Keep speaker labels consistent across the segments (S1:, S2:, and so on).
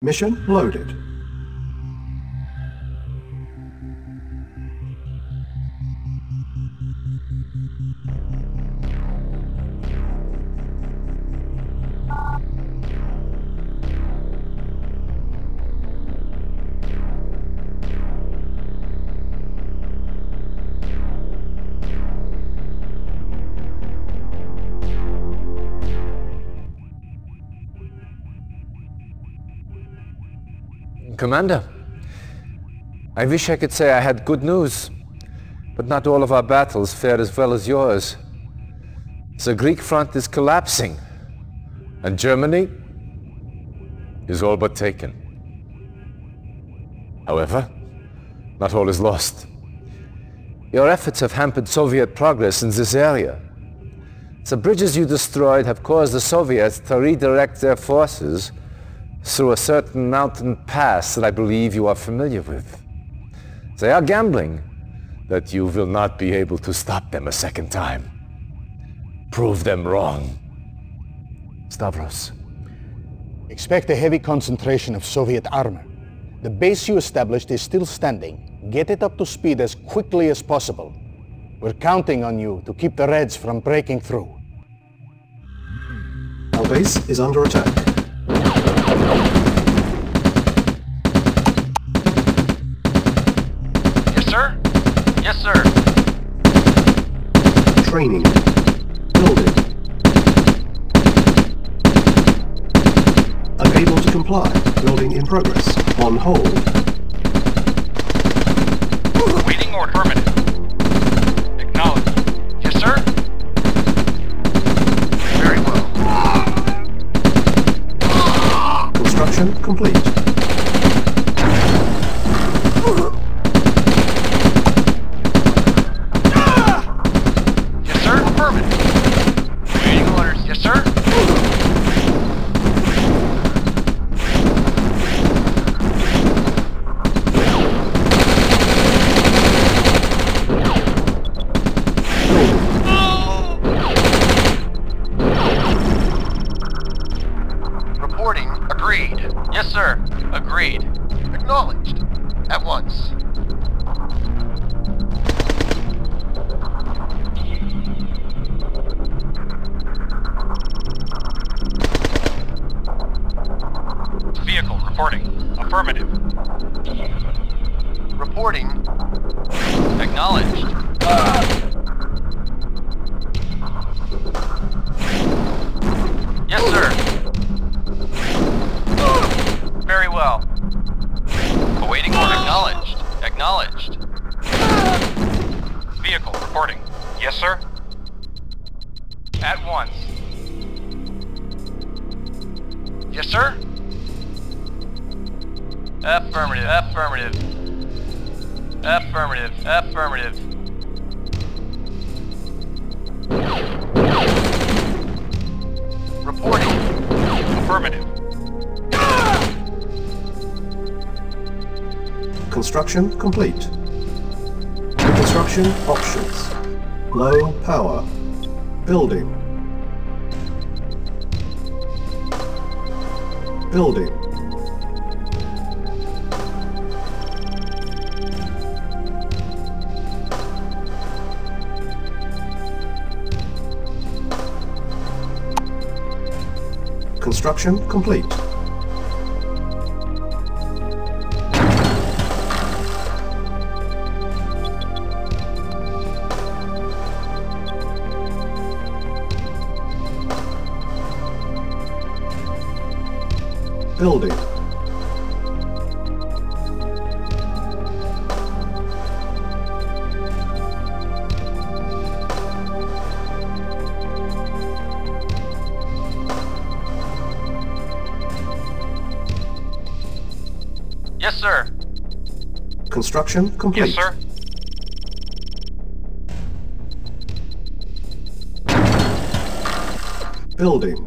S1: Mission loaded.
S2: Commander, I wish I could say I had good news, but not all of our battles fared as well as yours. The Greek front is collapsing, and Germany is all but taken. However, not all is lost. Your efforts have hampered Soviet progress in this area. The bridges you destroyed have caused the Soviets to redirect their forces through a certain mountain pass that I believe you are familiar with. They are gambling that you will not be able to stop them a second time. Prove them wrong. Stavros.
S3: Expect a heavy concentration of Soviet armor. The base you established is still standing. Get it up to speed as quickly as possible. We're counting on you to keep the Reds from breaking through.
S1: Our base is under attack.
S4: Sir.
S1: Training. Building. Unable to comply. Building in progress. On hold.
S4: Waiting order.
S1: Construction complete. Building. Construction complete.
S4: Yes, sir.
S1: Building.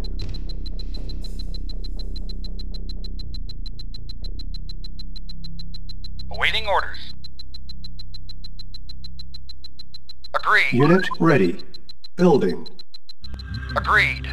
S4: Awaiting orders. Agreed.
S1: Unit ready. Building.
S5: Agreed.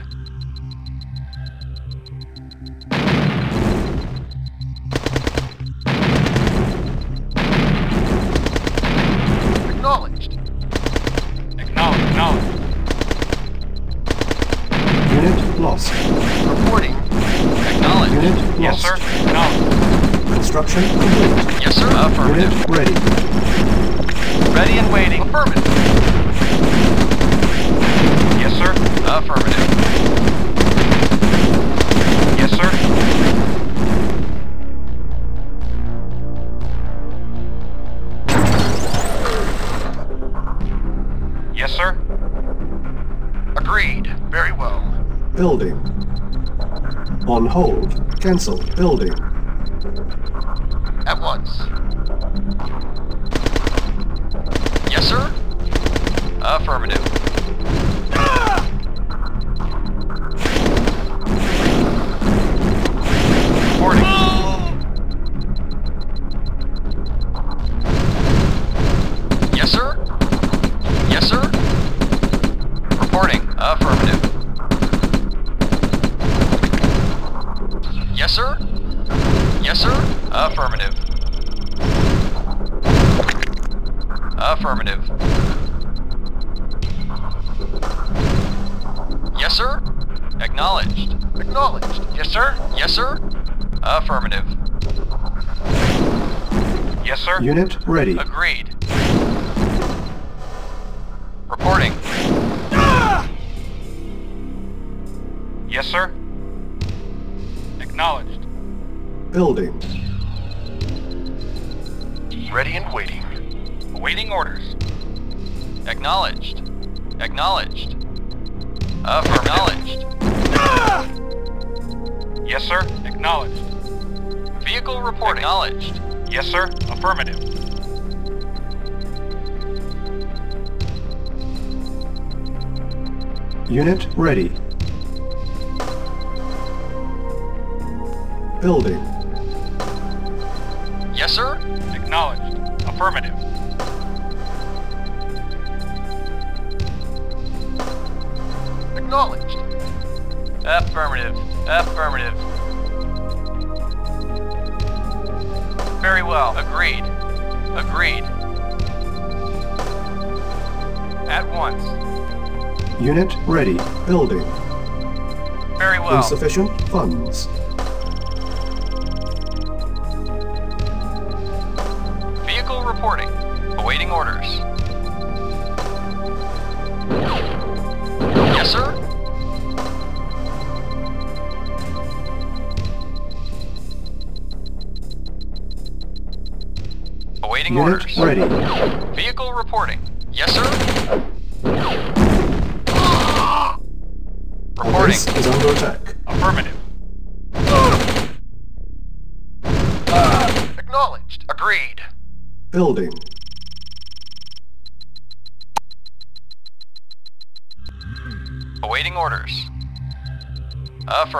S1: On hold. Cancel. Building. Unit ready.
S5: Agreed.
S1: Unit ready. Building. Unit ready. Building.
S5: Very well.
S1: Insufficient funds.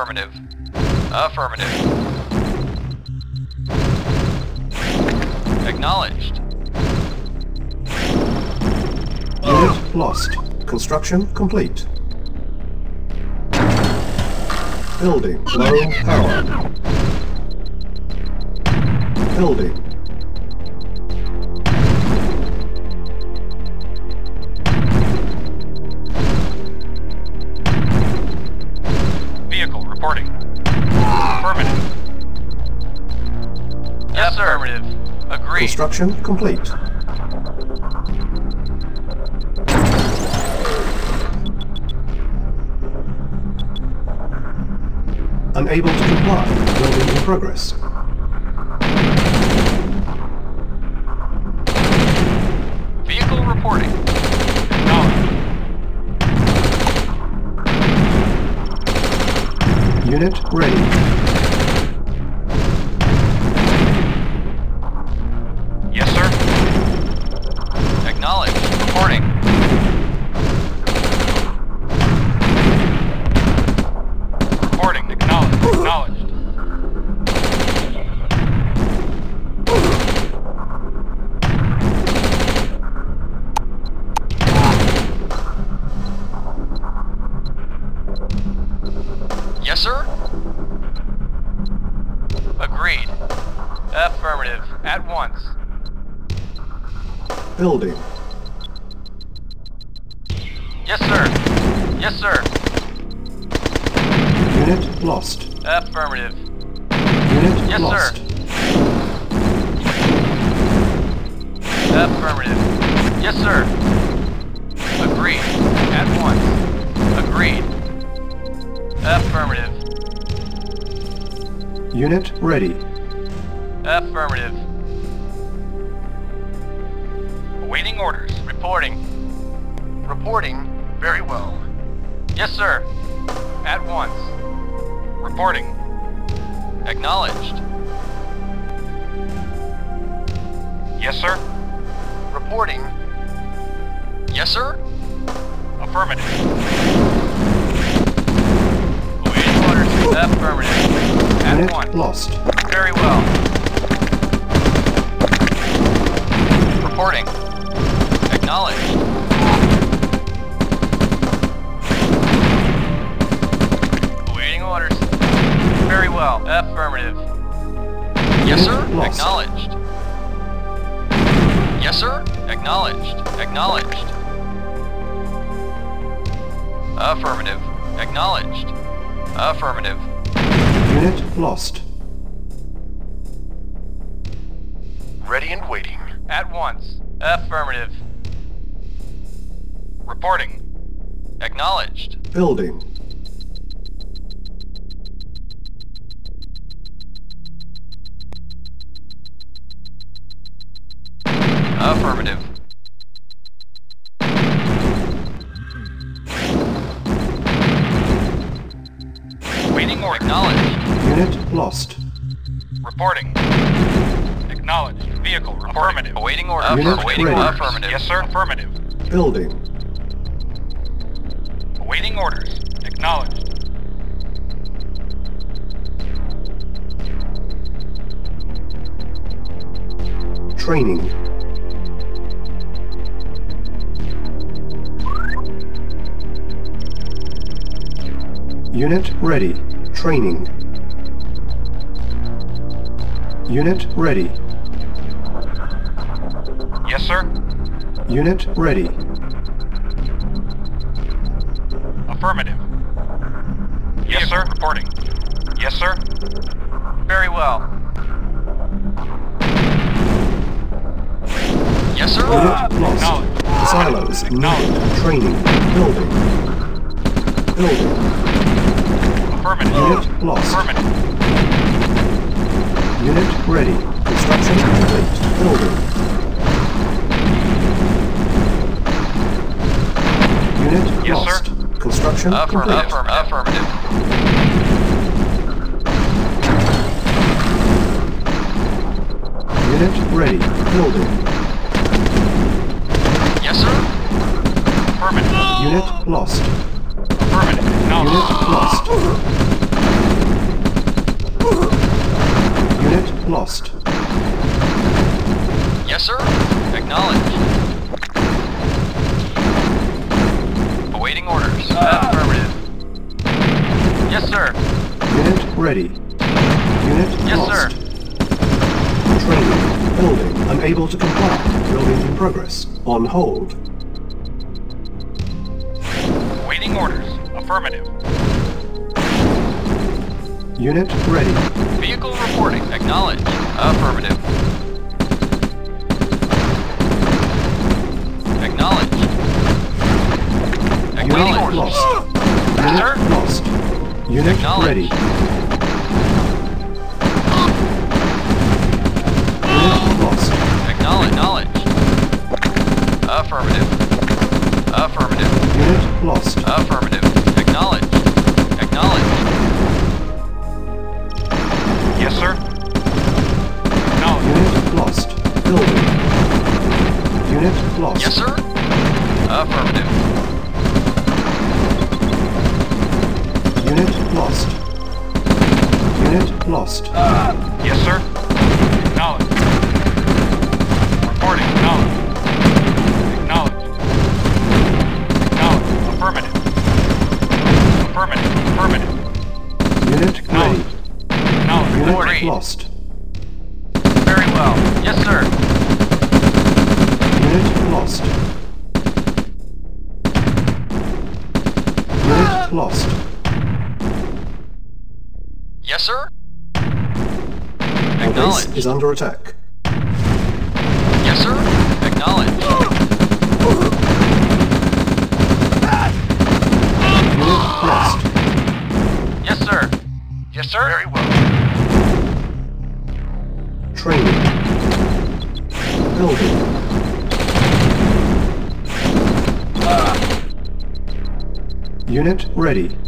S5: Affirmative. Affirmative. Acknowledged.
S1: Unit lost. Construction complete. Building low power. Building
S5: Agreed.
S1: Construction complete. Unable to comply. Building in progress.
S5: Vehicle reporting.
S1: Unit ready. building.
S6: Affirmative. Waiting or acknowledged.
S1: Unit lost.
S6: Reporting. Acknowledged. Vehicle. Affirmative. Awaiting order. Affirmative.
S1: ready.
S6: Affirmative. Yes, sir. Affirmative.
S1: Building
S6: orders. Acknowledged.
S1: Training. Unit ready. Training. Unit ready.
S6: Yes, sir.
S1: Unit ready. Mission affirm, complete. Affirm,
S6: affirmative.
S1: Unit ready. Loading. lost.
S6: Uh, Affirmative.
S1: Under attack.
S5: Yes, sir. Acknowledged.
S1: Unit.
S5: Yes, sir. Yes, sir. Very well.
S1: Training. Building. Uh. Unit ready.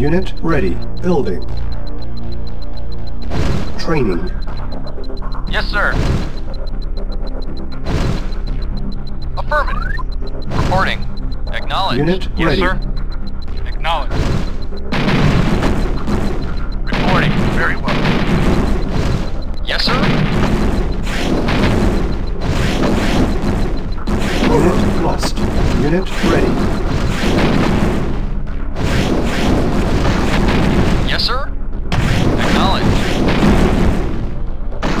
S1: Unit ready. Building. Training.
S5: Yes, sir. Affirmative. Reporting. Acknowledged.
S1: Unit
S5: yes,
S1: ready.
S5: sir. Acknowledged. Reporting. Very well. Yes, sir.
S1: Unit lost. Unit ready.
S5: Yes, sir. Acknowledged.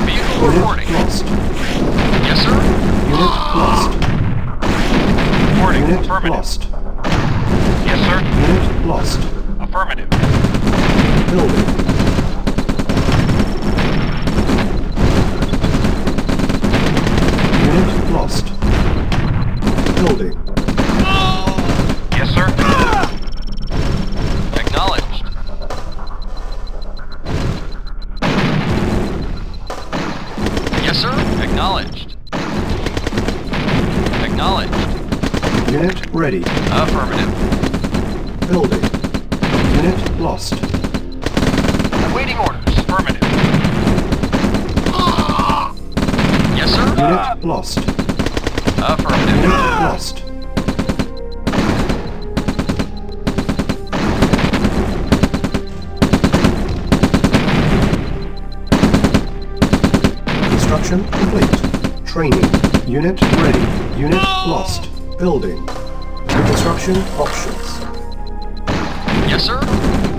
S5: Vehicle
S1: Unit
S5: reporting.
S1: lost.
S5: Yes, sir.
S1: Unit lost.
S5: Reporting.
S1: Unit
S5: Affirmative.
S1: lost.
S5: Yes, sir.
S1: Unit lost.
S5: Affirmative.
S1: Building. Unit lost. Building.
S5: Acknowledged. Acknowledged.
S1: Unit ready.
S5: Affirmative.
S1: Building. Unit lost.
S5: Awaiting orders. Affirmative. Ah! Yes, sir.
S1: Unit lost.
S5: Affirmative.
S1: Unit lost. Construction complete. Training. Unit ready. Unit lost. Building. Reconstruction options.
S5: Yes, sir.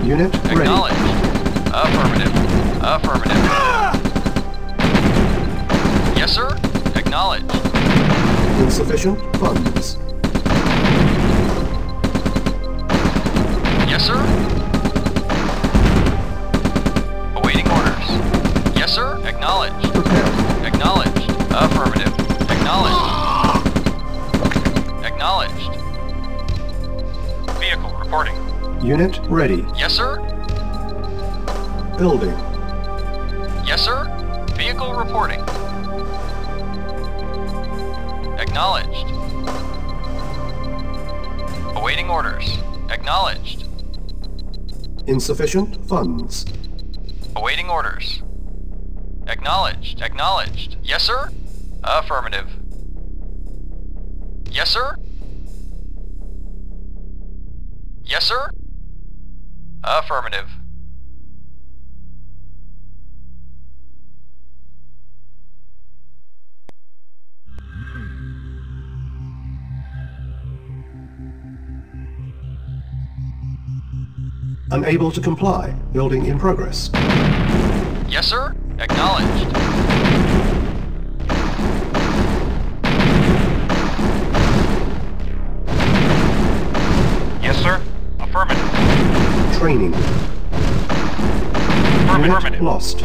S1: Unit ready.
S5: Acknowledged. Affirmative. Affirmative. Yes, sir. Acknowledged.
S1: Insufficient funds. Unit ready.
S5: Yes, sir.
S1: Building.
S5: Yes, sir. Vehicle reporting. Acknowledged. Awaiting orders. Acknowledged.
S1: Insufficient funds.
S5: Awaiting orders. Acknowledged. Acknowledged. Yes, sir? Affirmative. Yes, sir? Yes, sir? Affirmative.
S1: Unable to comply. Building in progress.
S5: Yes, sir? Acknowledged. Yes, sir? Affirmative.
S1: Training. Unit lost.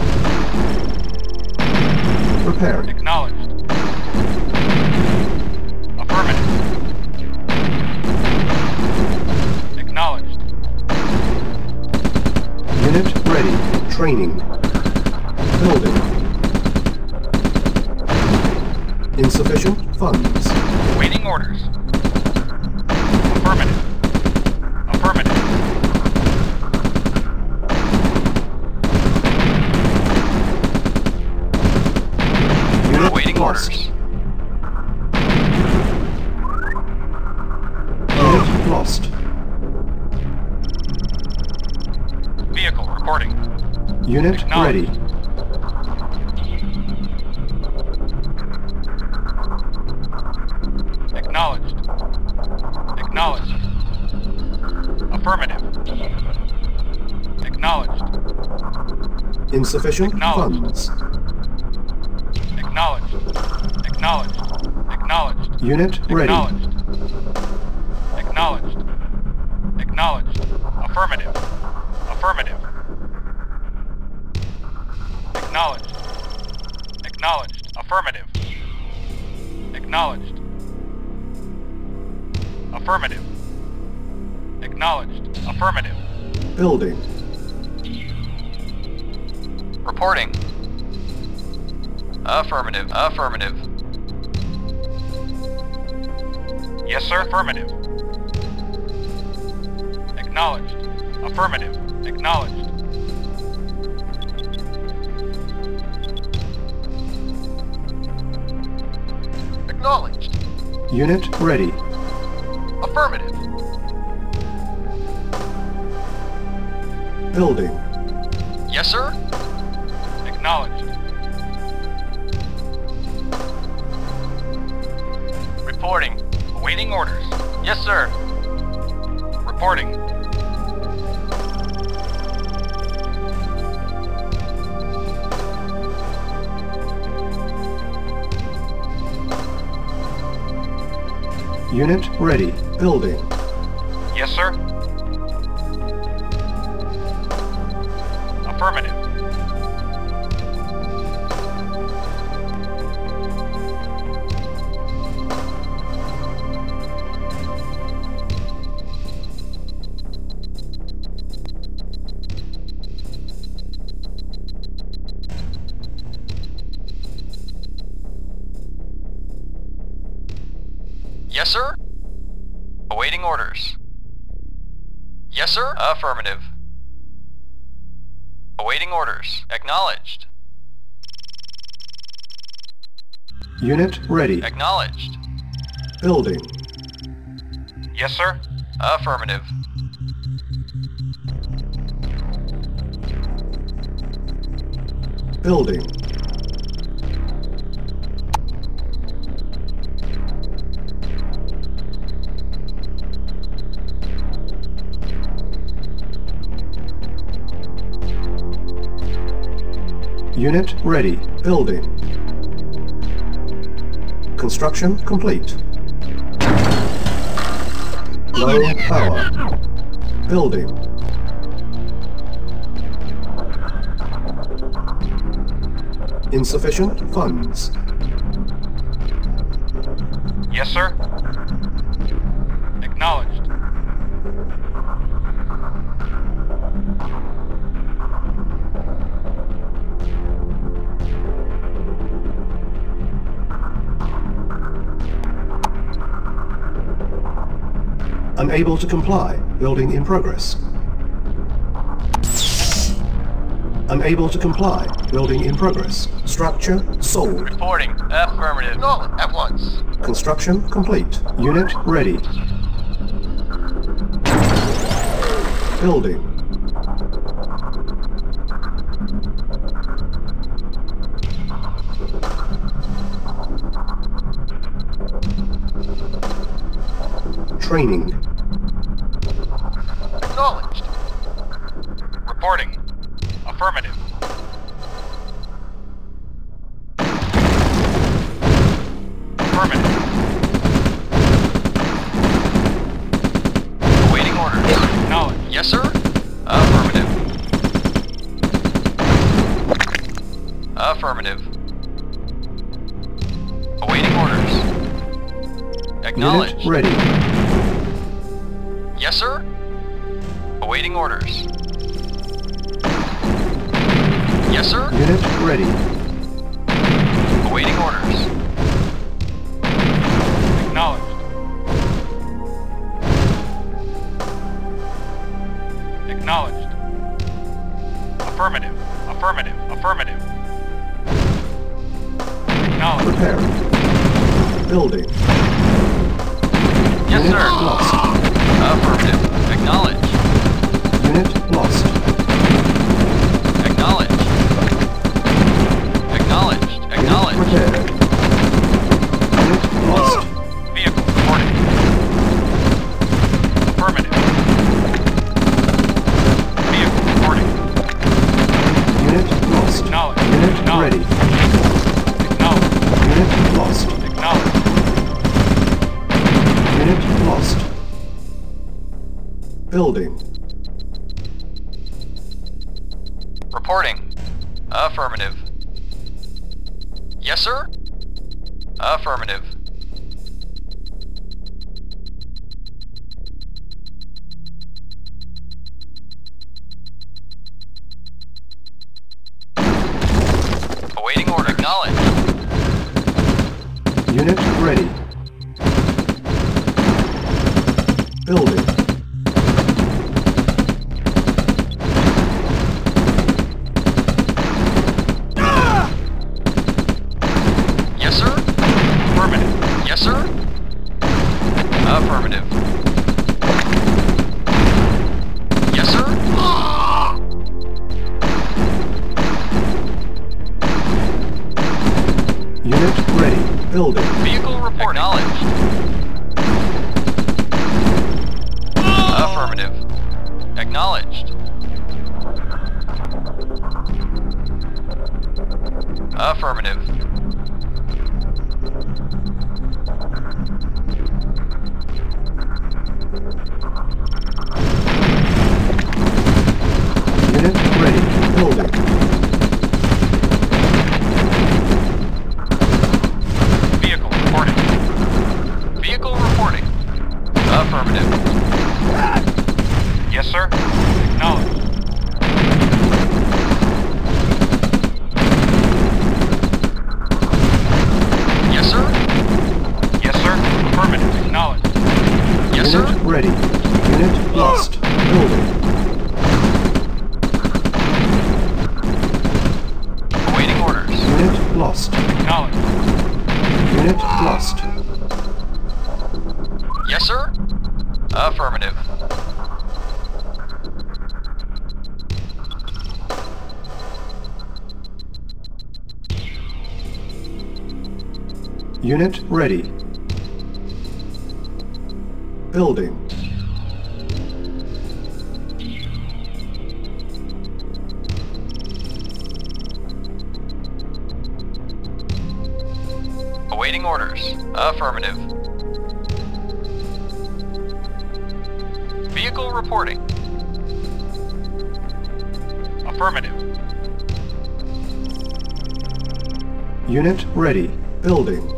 S1: Preparing.
S5: Acknowledged. Affirmative. Acknowledged.
S1: Unit ready. Training. Building. Insufficient funds.
S5: Waiting orders.
S1: Unit ready.
S6: Acknowledged. Acknowledged. Affirmative. Acknowledged.
S1: Insufficient
S6: Acknowledged.
S1: funds.
S6: Acknowledged. Acknowledged. Acknowledged.
S1: Unit ready. Unit ready. Unit ready.
S6: Acknowledged.
S1: Building.
S6: Yes, sir. Affirmative.
S1: Building. Unit ready. Building. Construction complete. Low power. Building. Insufficient funds. To comply. Building in progress. Unable to comply. Building in progress. Structure sold.
S6: Reporting. Affirmative. No, at once.
S1: Construction complete. Unit ready. Building. Training.
S6: Affirmative. Awaiting orders. Acknowledged. Yes, sir. Affirmative. Affirmative. Awaiting orders.
S1: Unit ready. Ready. Building.
S6: Awaiting orders. Affirmative. Vehicle reporting. Affirmative.
S1: Unit ready. Building.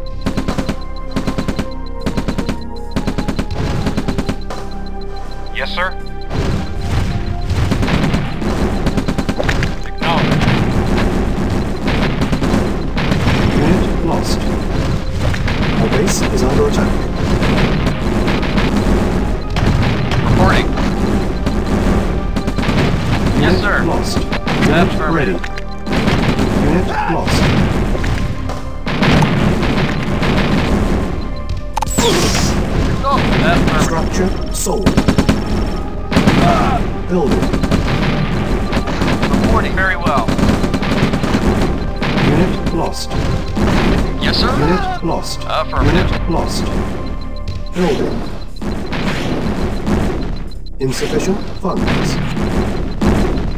S1: Insufficient funds.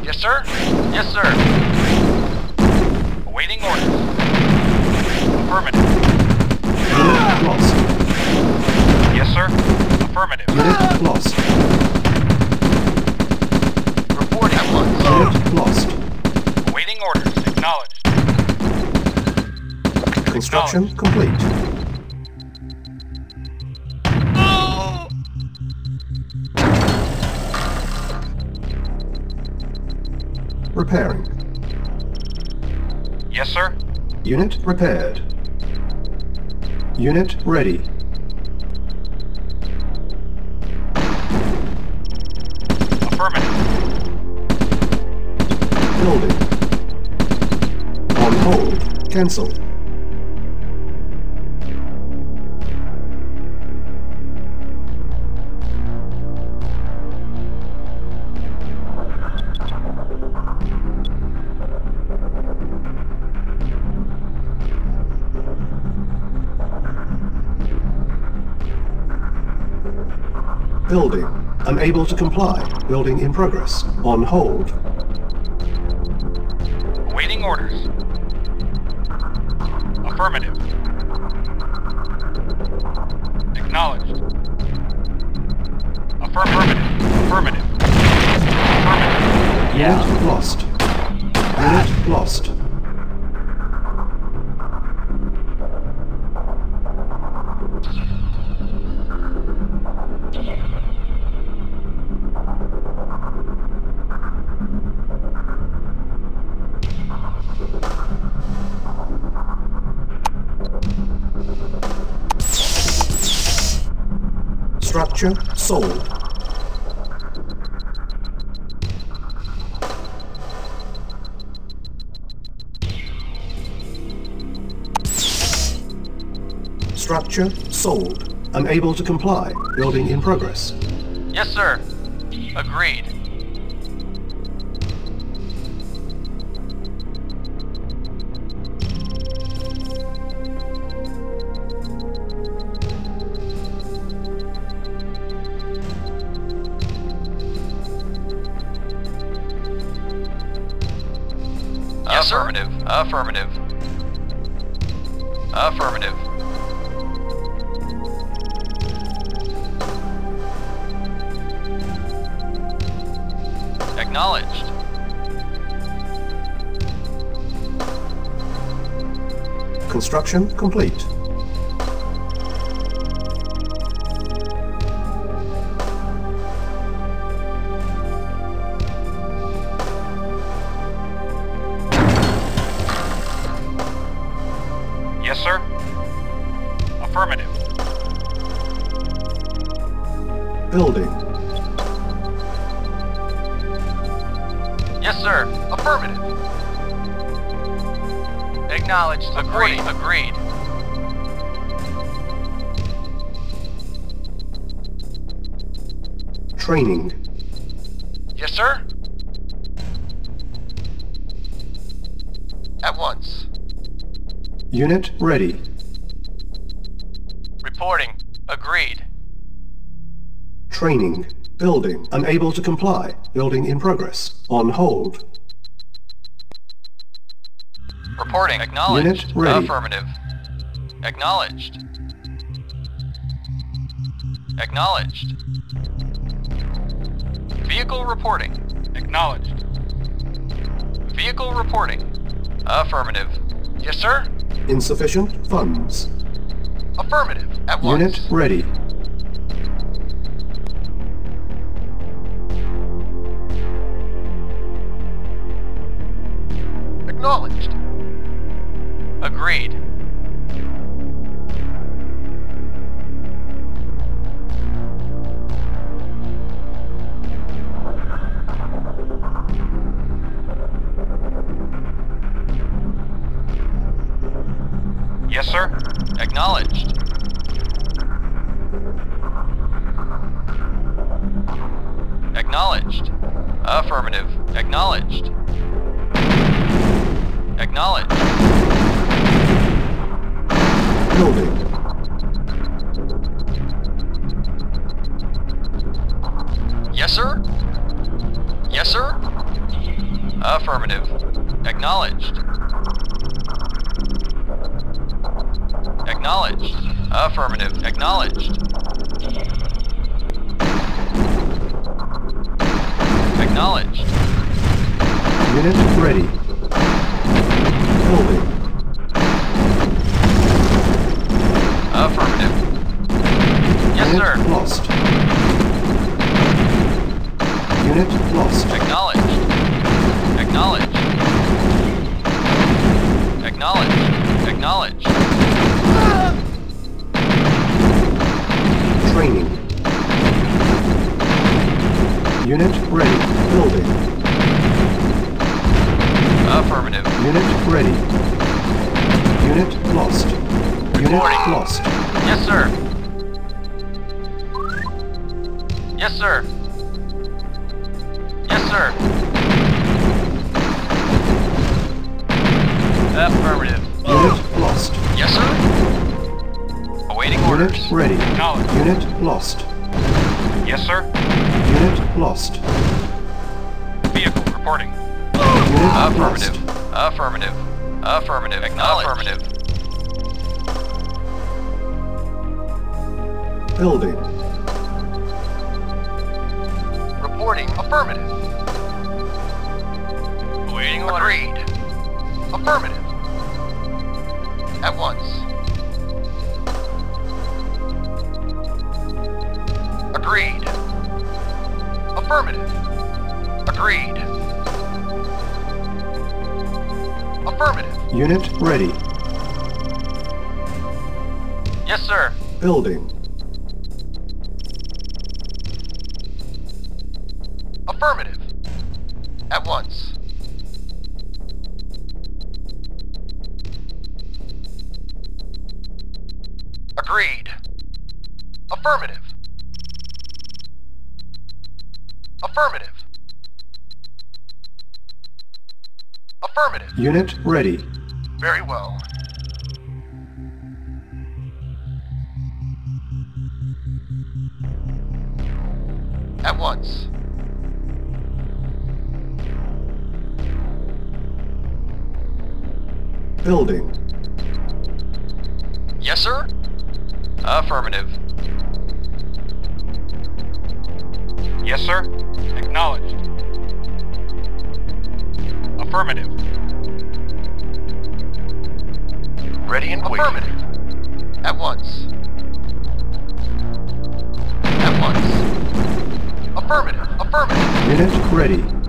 S6: Yes, sir. Yes, sir. Awaiting orders. Affirmative.
S1: Unit lost.
S6: Yes, sir. Affirmative.
S1: Unit lost.
S6: Reporting at once.
S1: Unit lost.
S6: Awaiting orders. Acknowledged.
S1: Construction complete. Repairing.
S6: Yes, sir.
S1: Unit repaired. Unit ready.
S6: Affirmative.
S1: Building. On hold. Cancel. Building. Unable to comply. Building in progress. On hold. To comply. Building in progress.
S5: Yes, sir. Agreed.
S1: Construction complete. Training.
S5: Yes, sir. At once.
S1: Unit ready.
S5: Reporting. Agreed.
S1: Training. Building. Unable to comply. Building in progress. On hold.
S5: Reporting. Acknowledged.
S1: Unit ready.
S5: Affirmative. Acknowledged. Acknowledged. Vehicle reporting. Acknowledged. Vehicle reporting. Affirmative. Yes, sir.
S1: Insufficient funds.
S5: Affirmative. At once.
S1: Unit ready. Building.
S5: Yes, sir? Yes, sir? Affirmative. Acknowledged. Acknowledged. Affirmative. Acknowledged. Acknowledged.
S1: Unit ready. Building. Unit lost.
S5: Acknowledged. Acknowledged. Acknowledged. Acknowledged.
S1: Training. Unit Lost.
S5: Vehicle reporting. Affirmative.
S1: Lost.
S5: Affirmative. Affirmative. Affirmative.
S1: Building.
S5: Reporting affirmative. Waiting Agreed. Affirmative. At one.
S1: Unit ready.
S5: Yes, sir.
S1: Building.
S5: Affirmative. At once. Agreed. Affirmative. Affirmative. Affirmative.
S1: Unit ready.
S5: ready.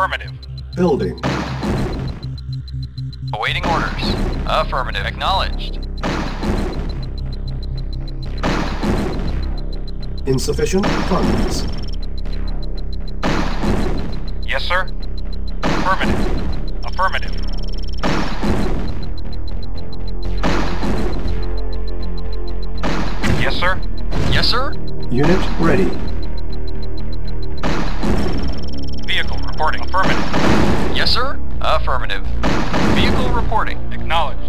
S5: Affirmative.
S1: Building.
S5: Awaiting orders. Affirmative. Acknowledged.
S1: Insufficient funds.
S5: Yes, sir. Affirmative. Affirmative. Yes, sir. Yes, sir.
S1: Unit ready.
S5: Reporting. Affirmative. Yes, sir? Affirmative. Vehicle reporting. Acknowledged.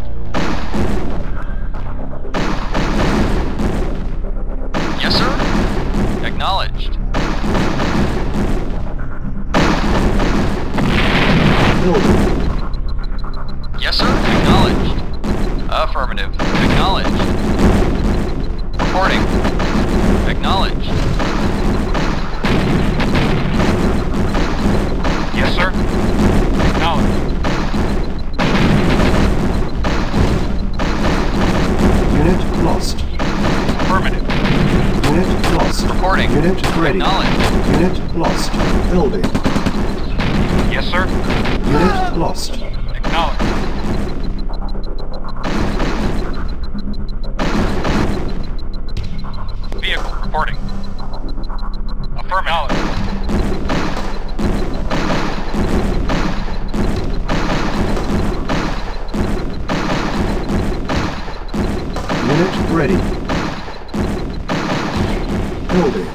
S5: Yes,
S1: sir? Acknowledged.
S5: Yes, sir? Acknowledged. Affirmative. Acknowledged. Reporting. Acknowledged. Yes, sir. Acknowledged.
S1: Unit lost.
S5: Affirmative.
S1: Unit lost.
S5: Reporting.
S1: Unit ready.
S5: Acknowledged.
S1: Unit lost. Building.
S5: Yes, sir.
S1: Unit lost.
S5: Acknowledged. Vehicle reporting. Affirmative.
S1: Ready. Building.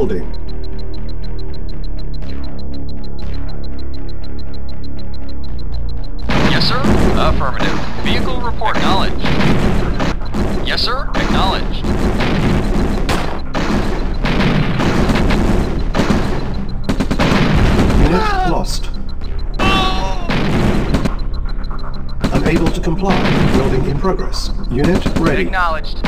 S1: Building.
S5: Yes, sir. Affirmative. Vehicle report. Acknowledged. Yes, sir. Acknowledged.
S1: Unit lost. Unable to comply. Building in progress. Unit ready.
S5: Acknowledged. Acknowledged.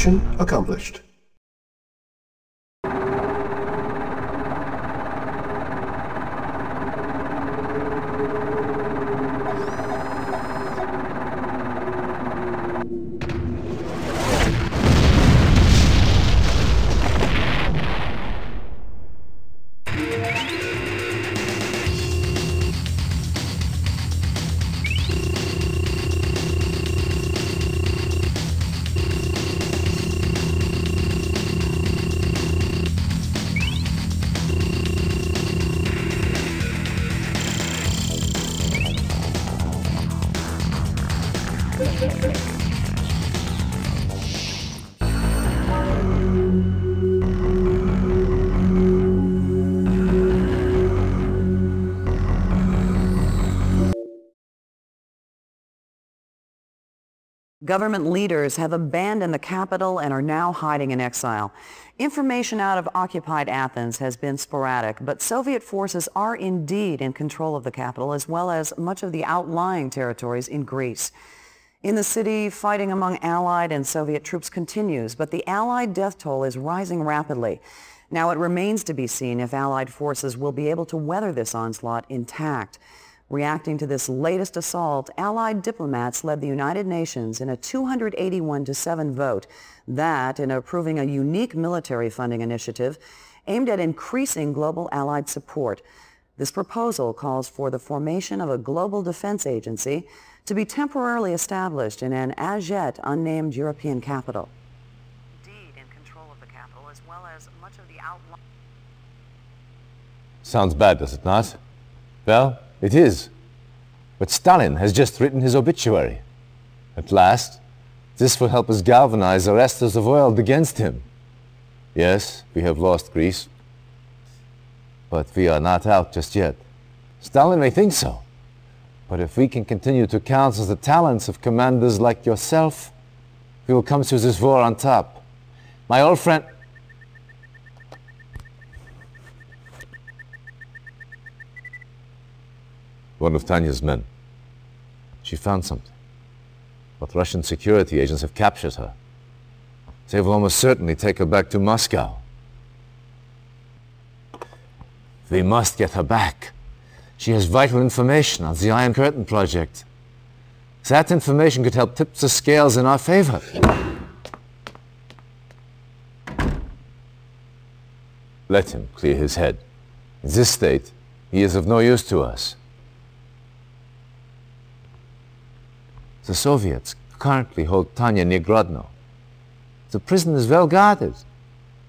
S1: Mission accomplished.
S7: Government leaders have abandoned the capital and are now hiding in exile. Information out of occupied Athens has been sporadic, but Soviet forces are indeed in control of the capital as well as much of the outlying territories in Greece. In the city, fighting among Allied and Soviet troops continues, but the Allied death toll is rising rapidly. Now it remains to be seen if Allied forces will be able to weather this onslaught intact. Reacting to this latest assault, Allied diplomats led the United Nations in a 281 to 7 vote that in approving a unique military funding initiative aimed at increasing global Allied support. This proposal calls for the formation of a global defense agency to be temporarily established in an as yet unnamed European capital. Indeed, in control of the capital as well as much of the outlying...
S2: Sounds bad, does it not? Well, it is. But Stalin has just written his obituary. At last, this will help us galvanize the rest of the world against him. Yes, we have lost Greece. But we are not out just yet. Stalin may think so. But if we can continue to counsel the talents of commanders like yourself, we will come through this war on top. My old friend... one of Tanya's men. She found something. But Russian security agents have captured her. They will almost certainly take her back to Moscow. We must get her back. She has vital information on the Iron Curtain project. That information could help tip the scales in our favor. Let him clear his head. In this state, he is of no use to us. The Soviets currently hold Tanya near Grodno. The prison is well guarded,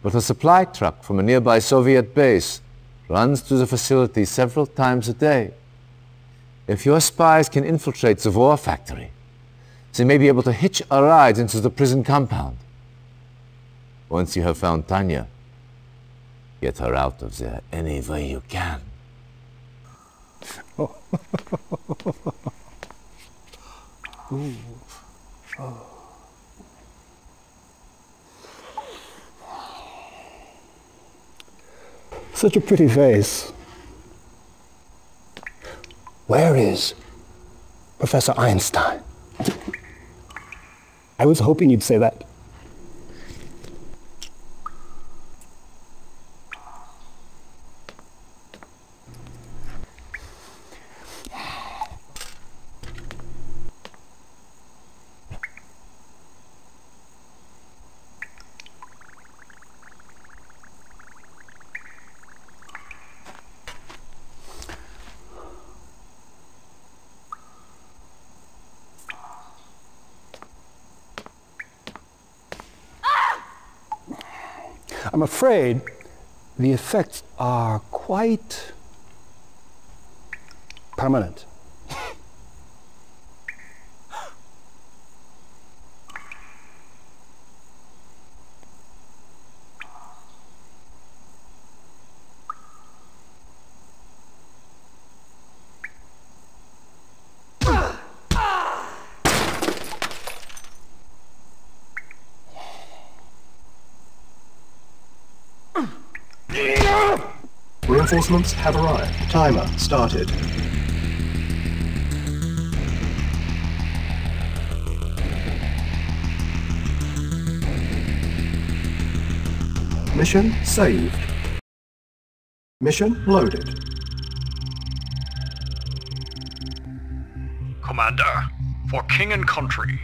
S2: but a supply truck from a nearby Soviet base runs through the facility several times a day. If your spies can infiltrate the war factory, they may be able to hitch a ride into the prison compound. Once you have found Tanya, get her out of there any way you can.
S8: Ooh. Oh. Such a pretty face. Where is Professor Einstein? I was hoping you'd say that. I'm afraid the effects are quite permanent.
S1: Reinforcements have arrived. Timer started. Mission saved. Mission loaded.
S4: Commander, for king and country.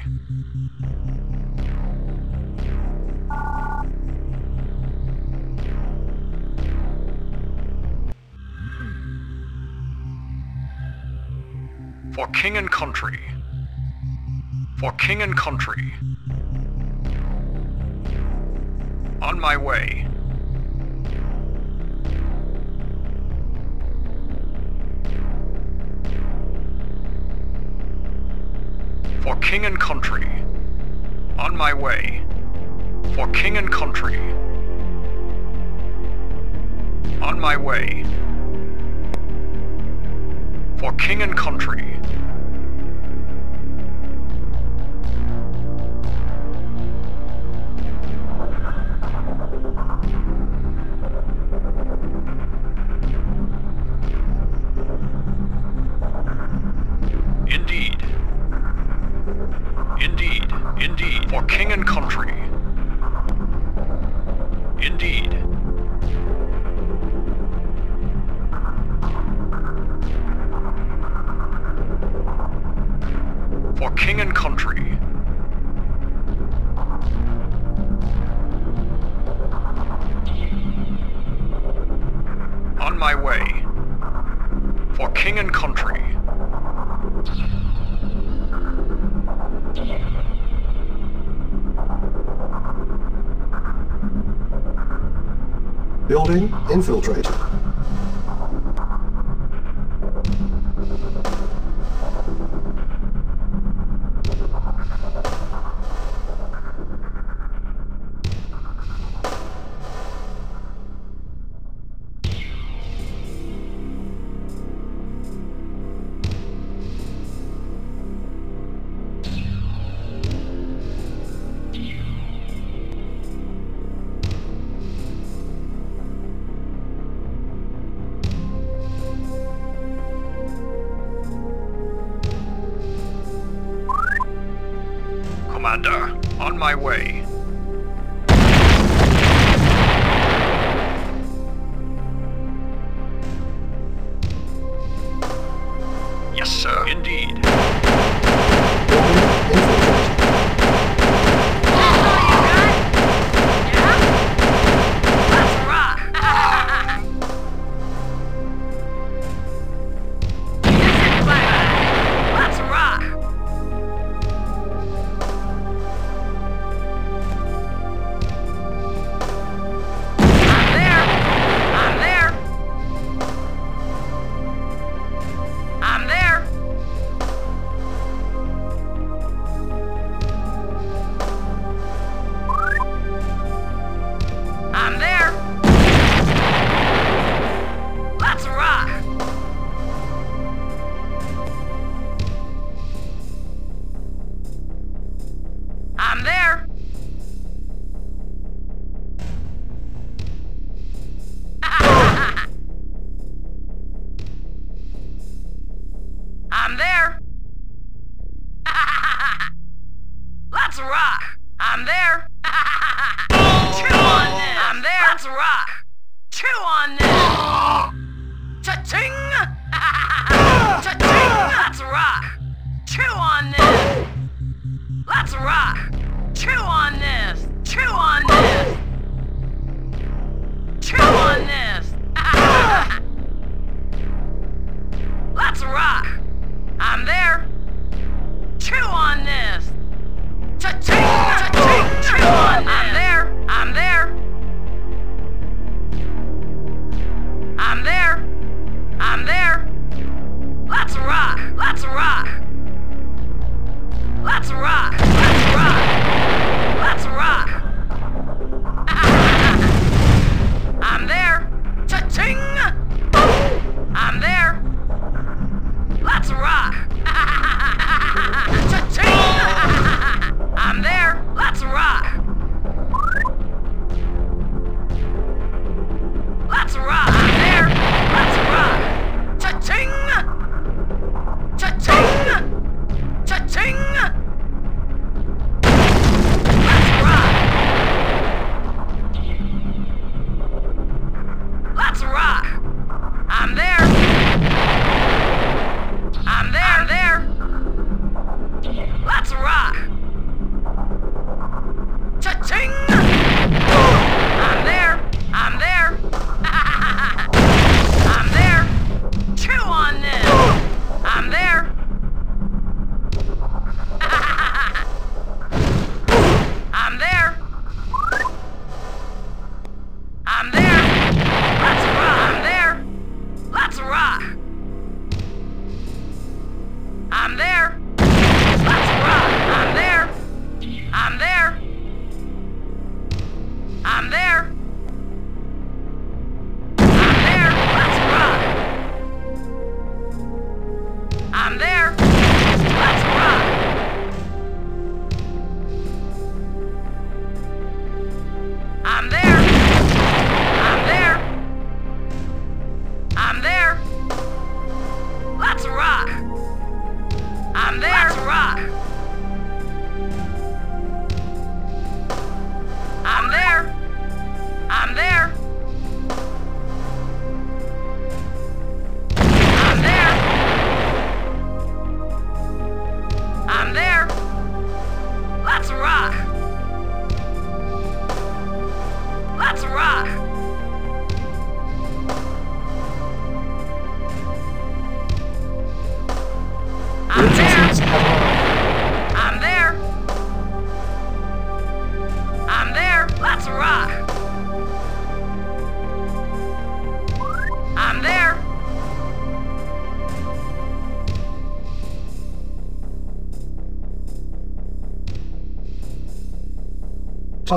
S4: And country. For king and country. On my way. For king and country. On my way. For king and country. On my way. For king and country.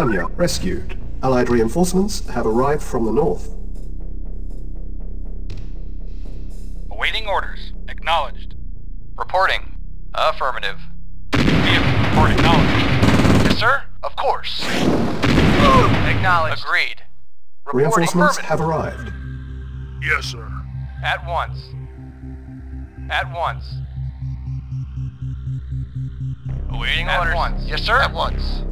S1: Tanya rescued. Allied reinforcements have arrived from the north.
S6: Awaiting orders. Acknowledged.
S5: Reporting. Affirmative.
S6: Vehicle report acknowledged.
S5: Yes, sir? Of course.
S6: Acknowledged.
S5: Agreed. Reporting.
S1: Reinforcements have arrived.
S6: Yes, sir.
S5: At once. At once.
S6: Awaiting
S5: At
S6: orders.
S5: once. Yes, sir? At once.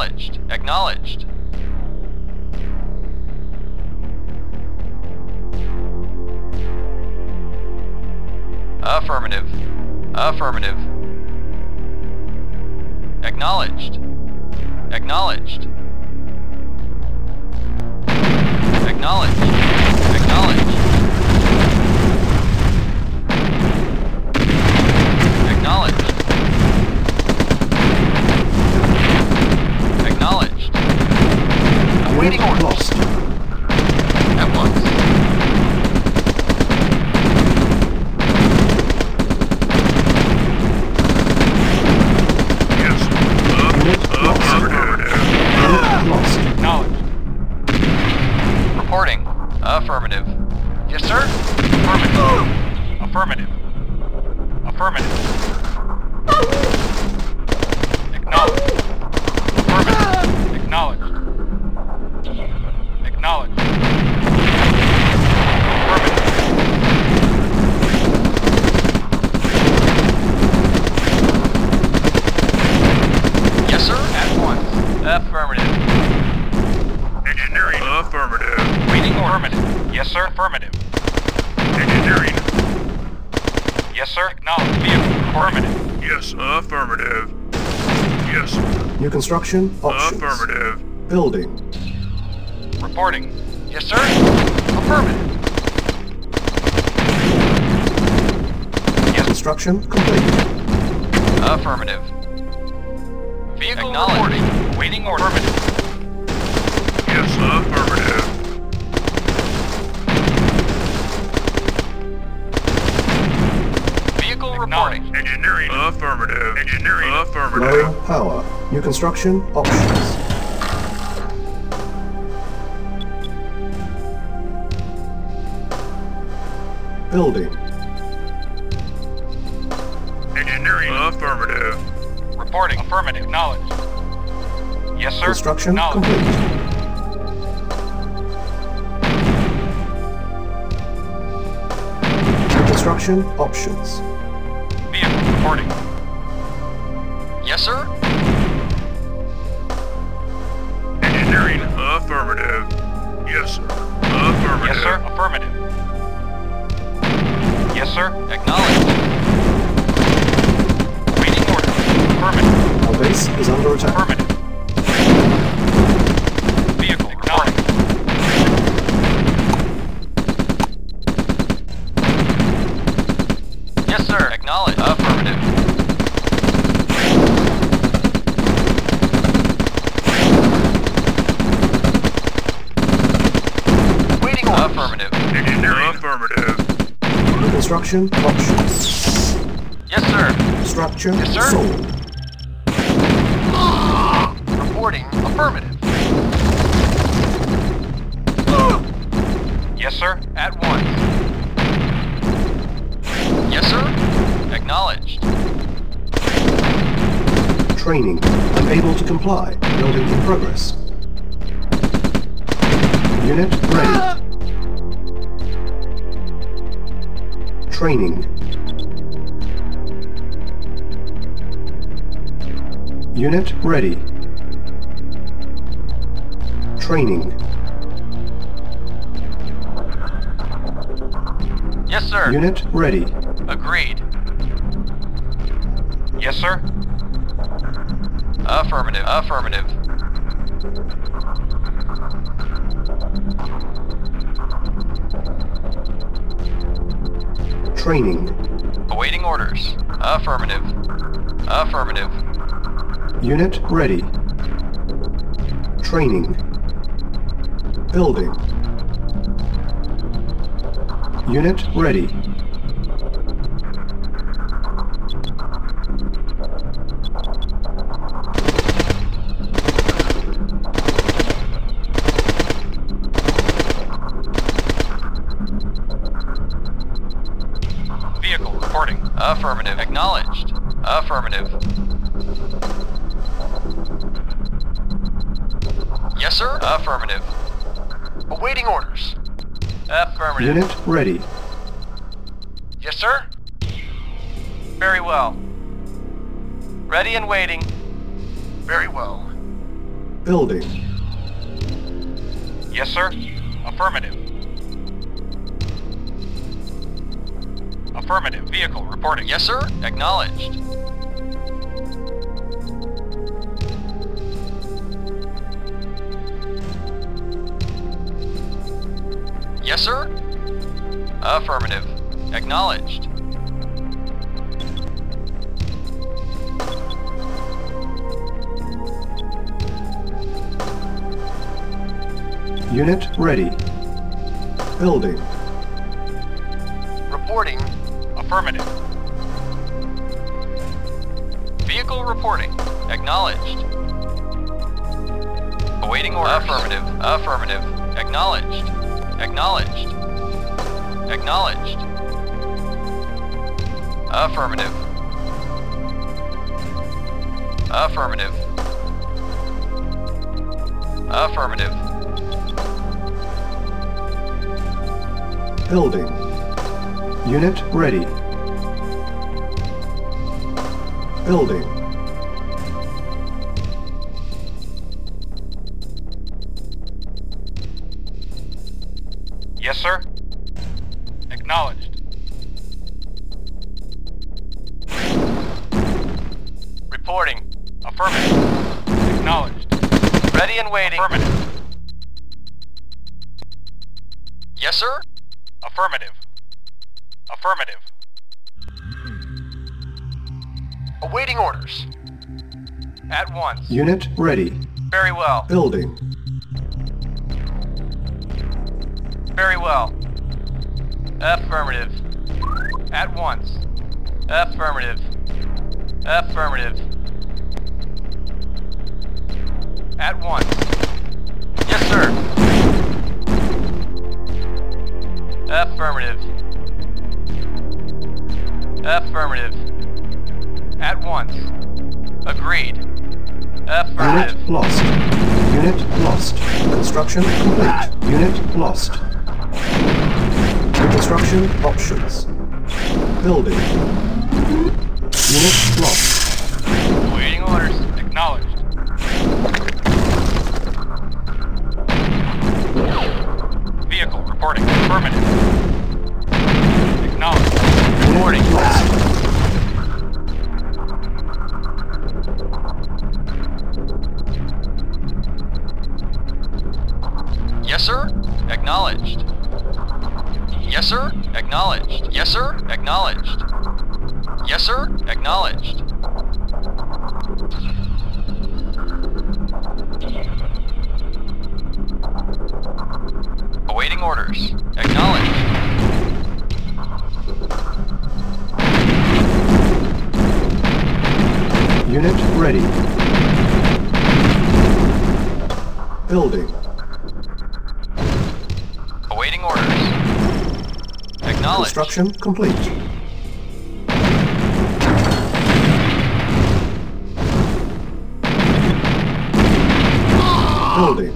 S5: Acknowledged. Acknowledged. Affirmative. Affirmative. Acknowledged. Acknowledged. Acknowledged. Affirmative.
S6: Engineering. Affirmative. Waiting Affirmative. Yes, sir. Affirmative. Engineering. Yes, sir. Acknowledged. Vehicle. Affirmative. Yes. Affirmative. Yes.
S1: New construction options.
S6: Affirmative.
S1: Building.
S6: Reporting.
S5: Yes, sir? Affirmative.
S1: Construction complete.
S5: Affirmative. Vehicle reporting.
S6: Waiting order. Affirmative. Yes, affirmative.
S5: Vehicle reporting.
S6: Engineering. Affirmative. Engineering.
S1: Low
S6: Affirmative.
S1: power. New construction options. Building.
S6: Engineering. Affirmative. Reporting. Affirmative. Acknowledged. Yes, sir.
S1: Construction
S6: Acknowledged.
S1: complete. Construction options.
S6: Vehicle reporting.
S5: Yes, sir?
S6: Engineering. Affirmative. Yes, sir. Affirmative. Yes, sir. Affirmative. Yes, sir.
S5: Acknowledged.
S6: Waiting order. Affirmative.
S1: Our base is under attack.
S6: Affirmative. Vehicle acknowledged.
S5: Yes, sir. Acknowledged. Affirmative. Waiting orders. Affirmative.
S6: Engineering. Affirmative.
S1: New construction options.
S5: Yes, sir.
S1: Structure
S5: Yes, sir.
S1: sold.
S5: Reporting. Affirmative.
S6: Yes, sir.
S5: At once. Yes, sir. Acknowledged.
S1: Training. Unable to comply. Building in progress. Unit ready. Training. Unit ready. Training.
S5: Yes, sir.
S1: Unit ready.
S5: Agreed.
S6: Yes, sir.
S5: Affirmative. Affirmative.
S1: Training.
S5: Awaiting orders. Affirmative. Affirmative.
S1: Unit ready. Training. Building. Unit ready. Unit ready.
S6: Yes, sir. Very well. Ready and waiting. Very well.
S1: Building.
S6: Yes, sir. Affirmative. Affirmative. Vehicle reporting. Yes, sir. Acknowledged. Affirmative. Acknowledged.
S1: Unit ready. Building. Unit ready. Building.
S6: Yes, sir. Acknowledged. Reporting. Affirmative. Acknowledged. Ready and waiting. Affirmative. Yes, sir. Affirmative. Affirmative. Awaiting orders. At once.
S1: Unit ready.
S6: Very well.
S1: Building.
S6: Very well. Affirmative. At once. Affirmative. Affirmative.
S1: Unit lost. Unit lost. Construction complete. Unit lost. Construction options. Building. Unit lost.
S6: Acknowledged.
S1: Construction complete. Building.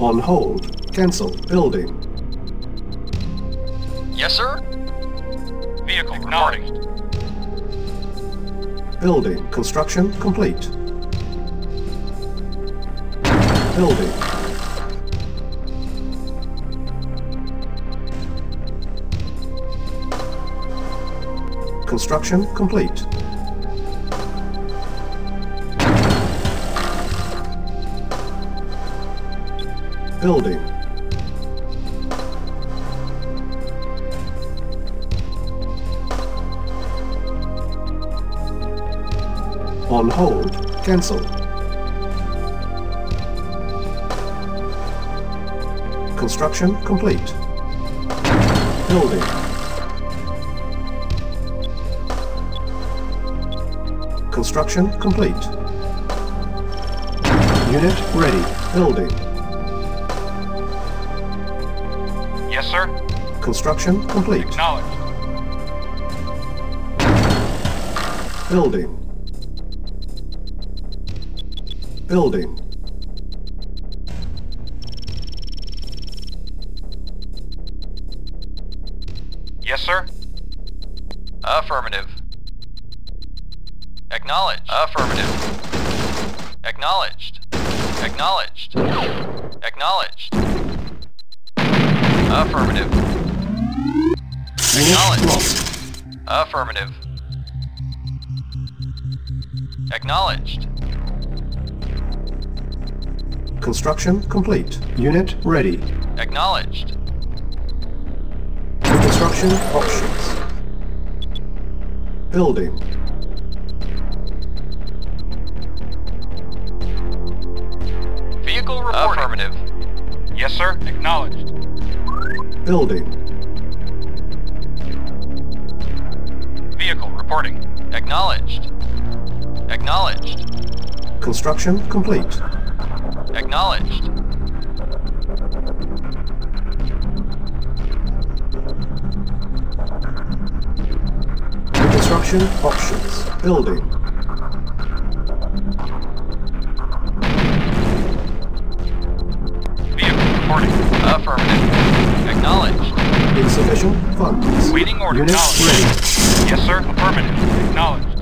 S1: On hold. Cancel. Building.
S6: Yes, sir. Vehicle acknowledged.
S1: Building. Construction complete. Construction complete. Building. On hold. Cancel. Construction complete. Construction complete. Unit ready. Building.
S6: Yes, sir.
S1: Construction complete.
S6: Acknowledged.
S1: Building. Building.
S6: Acknowledged.
S1: Construction complete. Unit ready.
S5: Acknowledged.
S1: Construction options. Building.
S5: Vehicle reporting. Affirmative.
S6: Yes, sir. Acknowledged.
S1: Building.
S6: Vehicle reporting.
S5: Acknowledged. Acknowledged.
S1: Construction complete.
S5: Acknowledged.
S1: Construction options. Building.
S6: Vehicle reporting.
S5: Affirmative. Acknowledged.
S1: Insufficient funds.
S6: Waiting order.
S1: Unit
S6: Acknowledged.
S1: ready.
S6: Yes, sir. Affirmative. Acknowledged.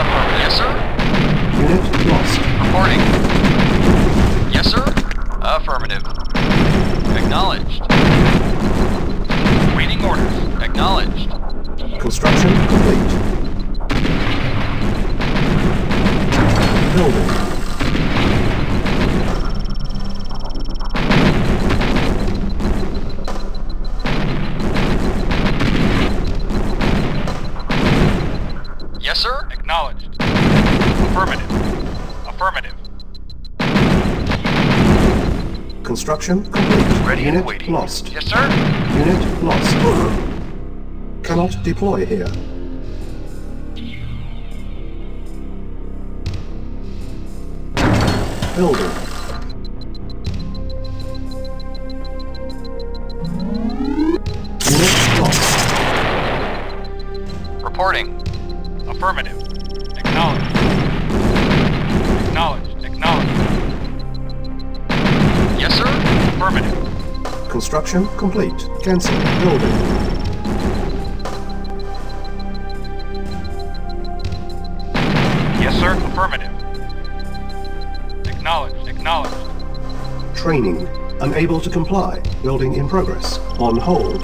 S5: Yes, sir. Yes, sir. Affirmative. Acknowledged.
S6: Waiting orders.
S5: Acknowledged.
S1: Construction complete. Building. Construction complete.
S5: Ready and
S1: Unit
S5: waiting.
S1: lost.
S5: Yes, sir.
S1: Unit lost. Cannot deploy here. Building. Construction complete. Cancel. Building.
S6: Yes, sir. Affirmative. Acknowledged. Acknowledged.
S1: Training. Unable to comply. Building in progress. On hold.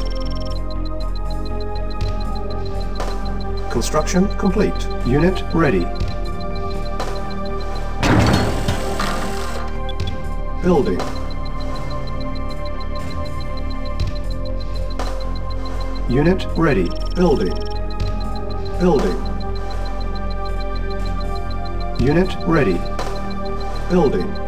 S1: Construction complete. Unit ready. Building. Unit ready. Building. Building. Unit ready. Building.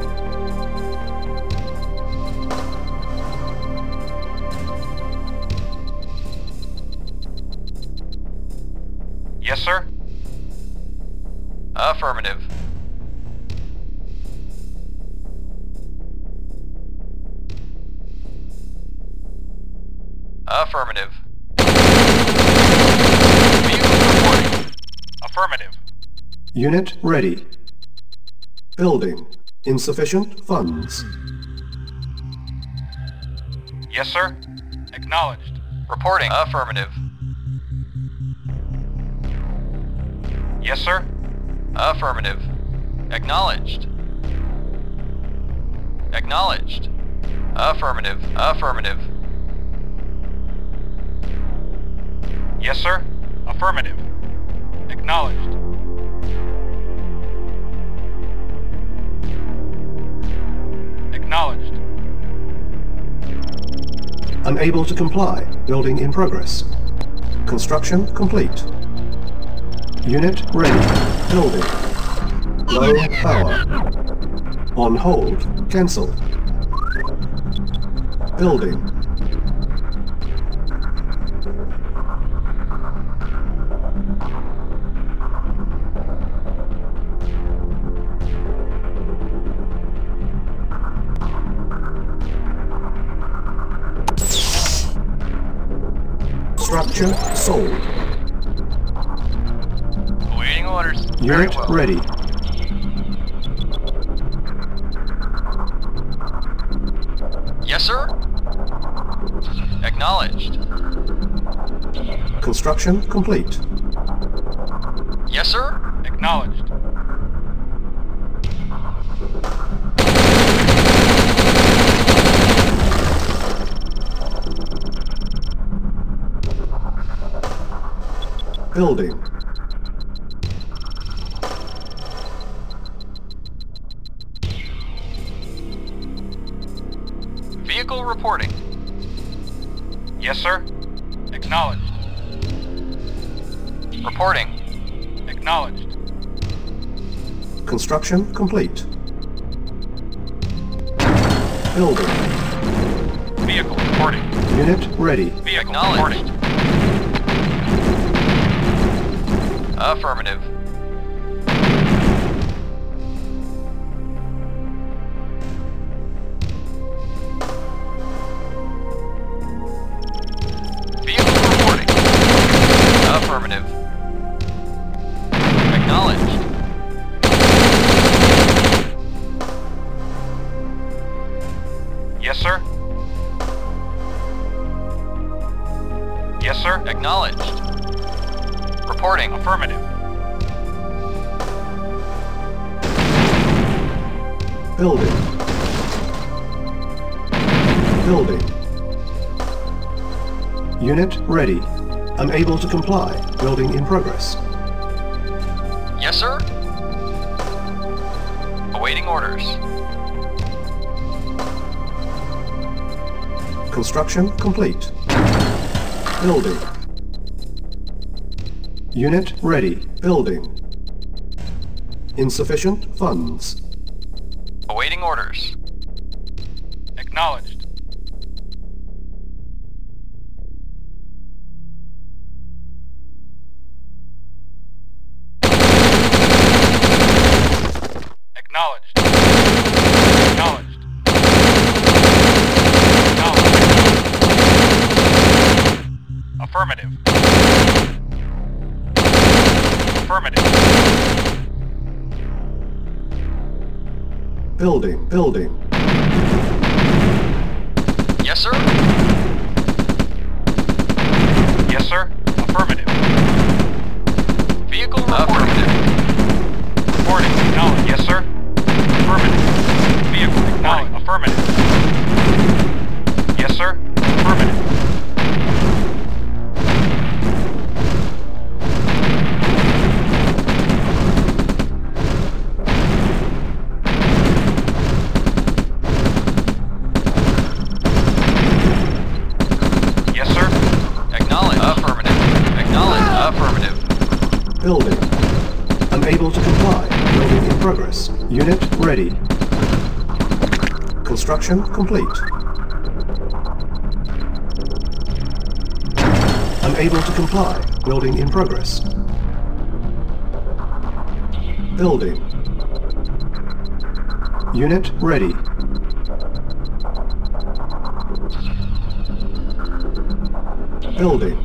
S1: Unit ready. Building. Insufficient funds.
S6: Yes, sir. Acknowledged.
S5: Reporting. Affirmative.
S6: Yes, sir.
S5: Affirmative. Acknowledged. Acknowledged. Affirmative. Affirmative.
S6: Yes, sir. Affirmative. Acknowledged. Acknowledged.
S1: Unable to comply. Building in progress. Construction complete. Unit ready. Building. Low power. On hold. Cancel. Building. Sold.
S6: Awaiting orders.
S1: Unit
S6: well.
S1: ready.
S6: Yes, sir. Acknowledged.
S1: Construction complete. Building.
S6: Vehicle reporting. Yes, sir. Acknowledged. Reporting. Acknowledged.
S1: Construction complete. Building.
S6: Vehicle reporting.
S1: Unit ready.
S6: Vehicle reporting. Affirmative.
S1: Building. Building. Unit ready. Unable to comply. Building in progress.
S6: Yes, sir. Awaiting orders.
S1: Construction complete. Building. Unit ready. Building. Insufficient funds. Building. Complete. Unable to comply. Building in progress. Building. Unit ready. Building.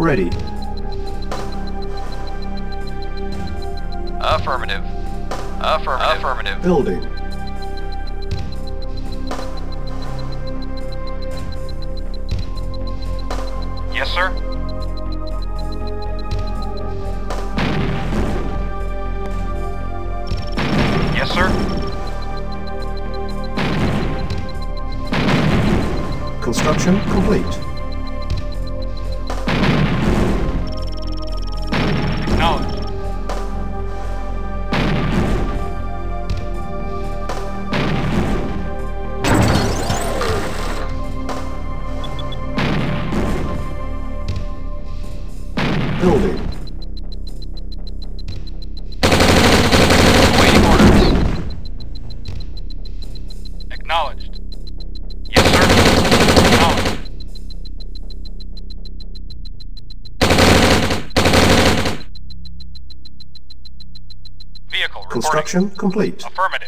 S5: Ready.
S6: Affirmative. Affirmative. Affirmative.
S5: Building. Construction complete.
S6: Affirmative.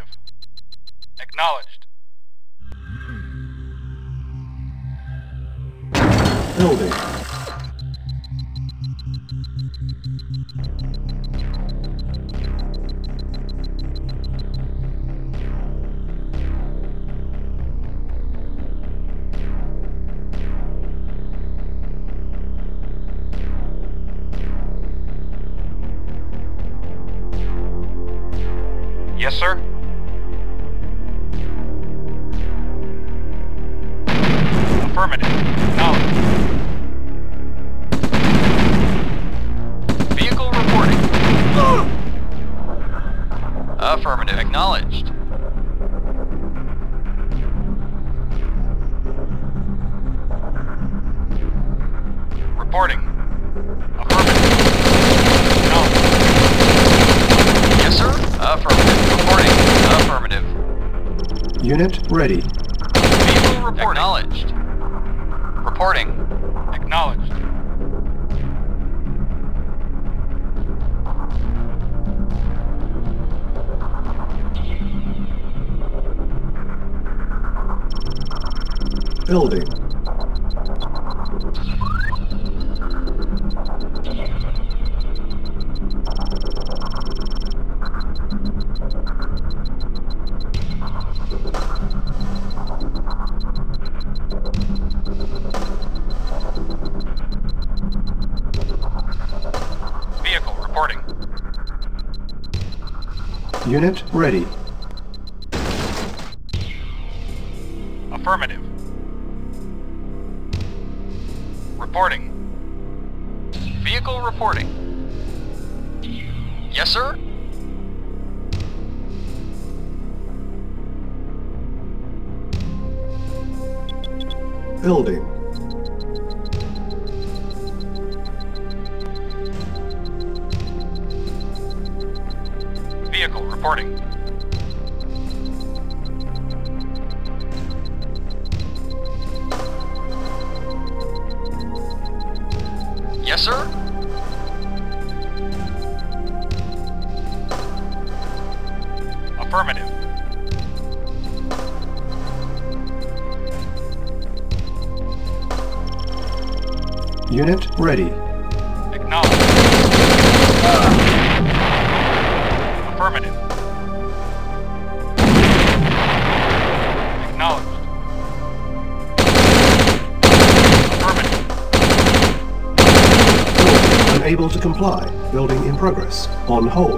S5: On hold.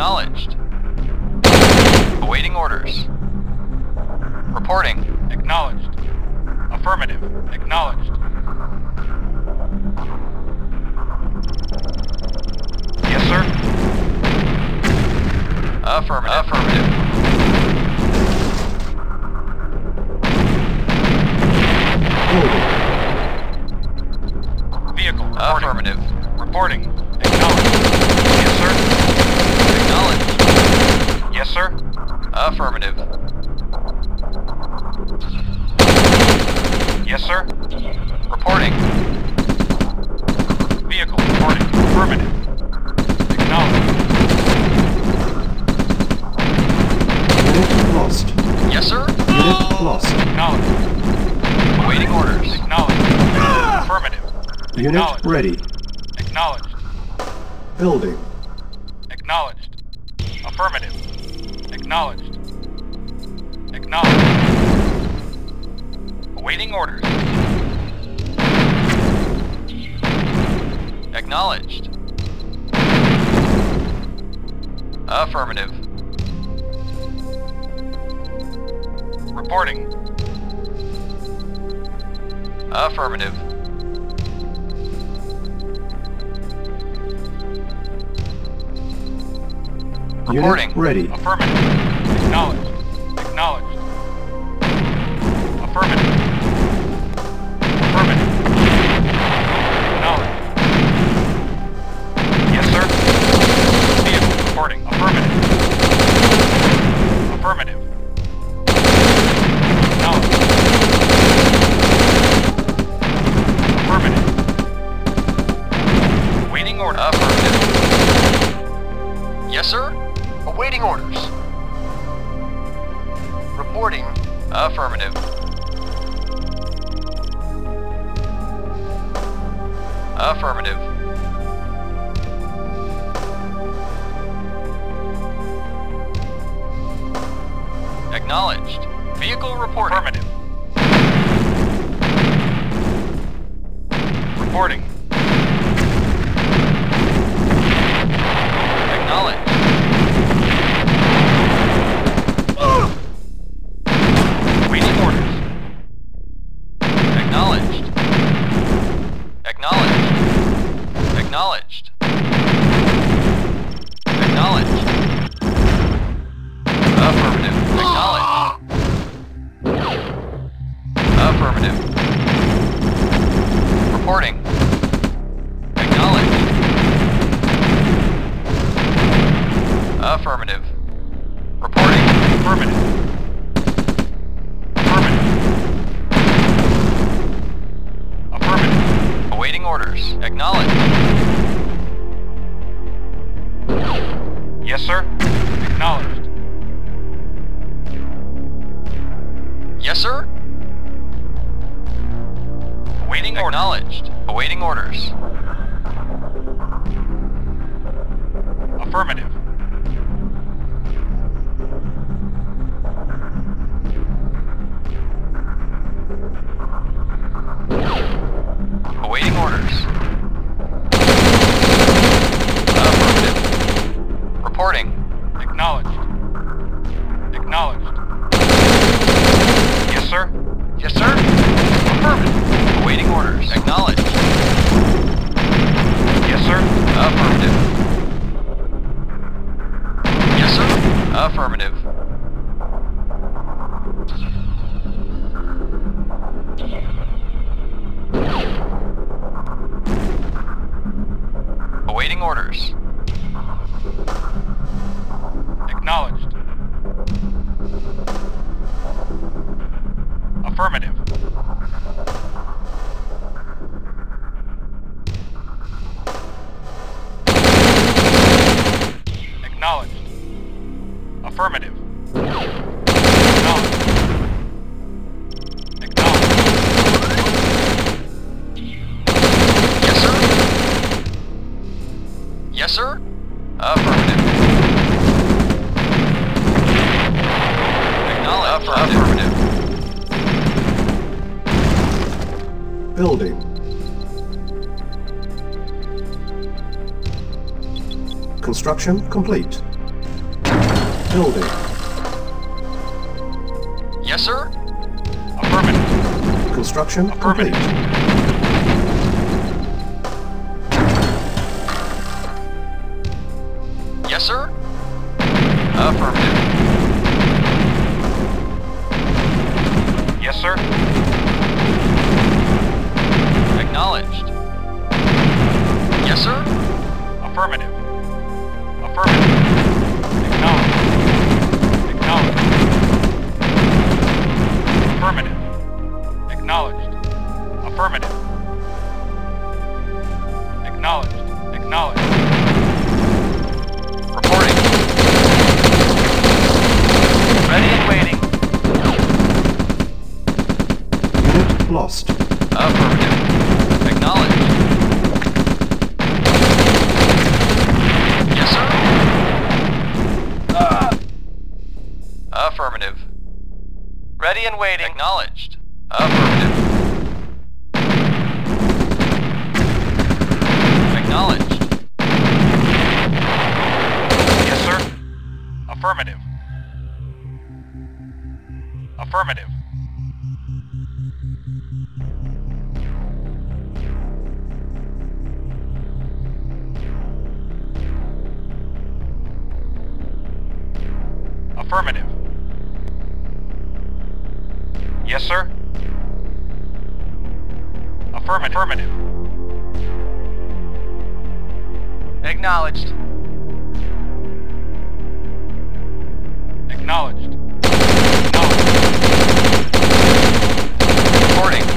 S6: Acknowledged.
S5: Awaiting orders. Reporting.
S6: Acknowledged. Affirmative. Acknowledged. Yes, sir.
S5: Affirmative. Affirmative.
S1: Unit ready.
S6: Acknowledged.
S1: Building.
S6: Acknowledged. Affirmative. Acknowledged. Acknowledged. Awaiting orders.
S5: Acknowledged. Affirmative.
S6: Reporting.
S5: Affirmative. Reporting.
S1: ready.
S6: Affirmative. Acknowledged. Acknowledged. Affirmative.
S1: Construction complete. Building.
S5: Yes, sir?
S6: Affirmative.
S1: Construction
S6: Affirmative.
S1: complete.
S5: Lost. Uh, Affirmative. Acknowledged. Yes, sir?
S6: Ah. Affirmative.
S5: Ready and waiting. Acknowledged. Affirmative. Acknowledged.
S6: Yes, sir? Affirmative. Affirmative. Affirmative. Yes, sir? Affirmative. Affirmative.
S5: Acknowledged.
S6: Acknowledged. Acknowledged.
S5: Reporting.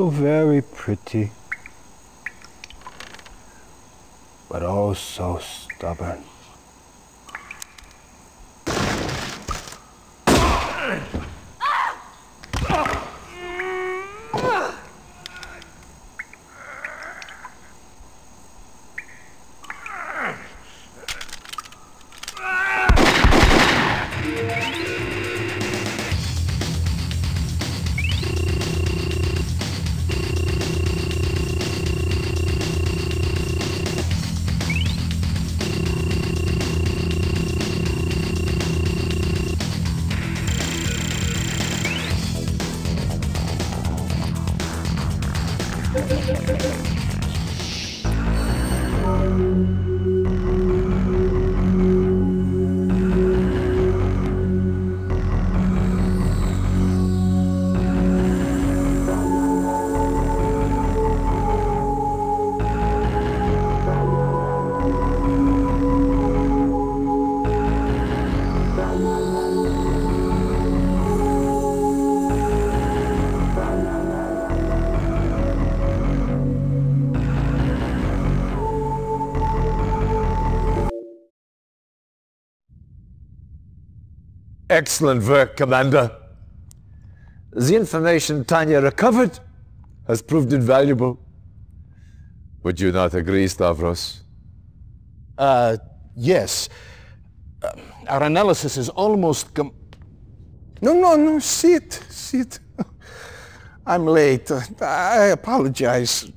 S8: So very pretty. But oh so stubborn.
S2: Excellent work, Commander. The information Tanya recovered has proved invaluable. Would you not agree, Stavros?
S3: Uh, yes. Uh, our analysis is almost com-
S9: No, no, no, sit, sit. I'm late. I apologize.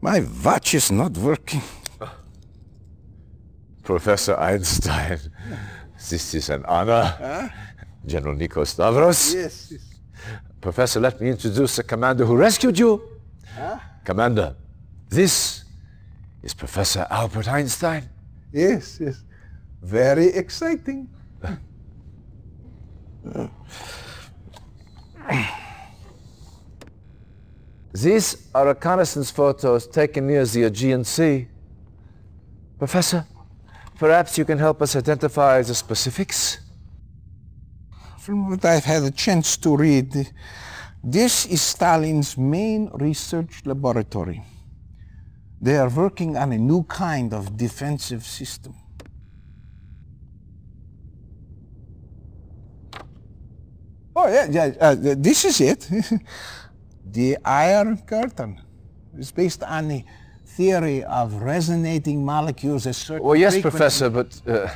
S9: My watch is not working.
S2: Professor Einstein, this is an honor. General Nikos Stavros.
S9: Yes, yes.
S2: Professor, let me introduce the commander who rescued you. Commander, this is Professor Albert Einstein.
S9: Yes, yes. Very exciting.
S2: These are reconnaissance photos taken near the Aegean Sea. Professor, perhaps you can help us identify the specifics?
S9: From what I've had a chance to read, this is Stalin's main research laboratory. They are working on a new kind of defensive system. Oh, yeah, yeah, uh, this is it. the Iron Curtain. It's based on the theory of resonating molecules at certain
S2: Well, yes,
S9: frequencies.
S2: Professor, but uh,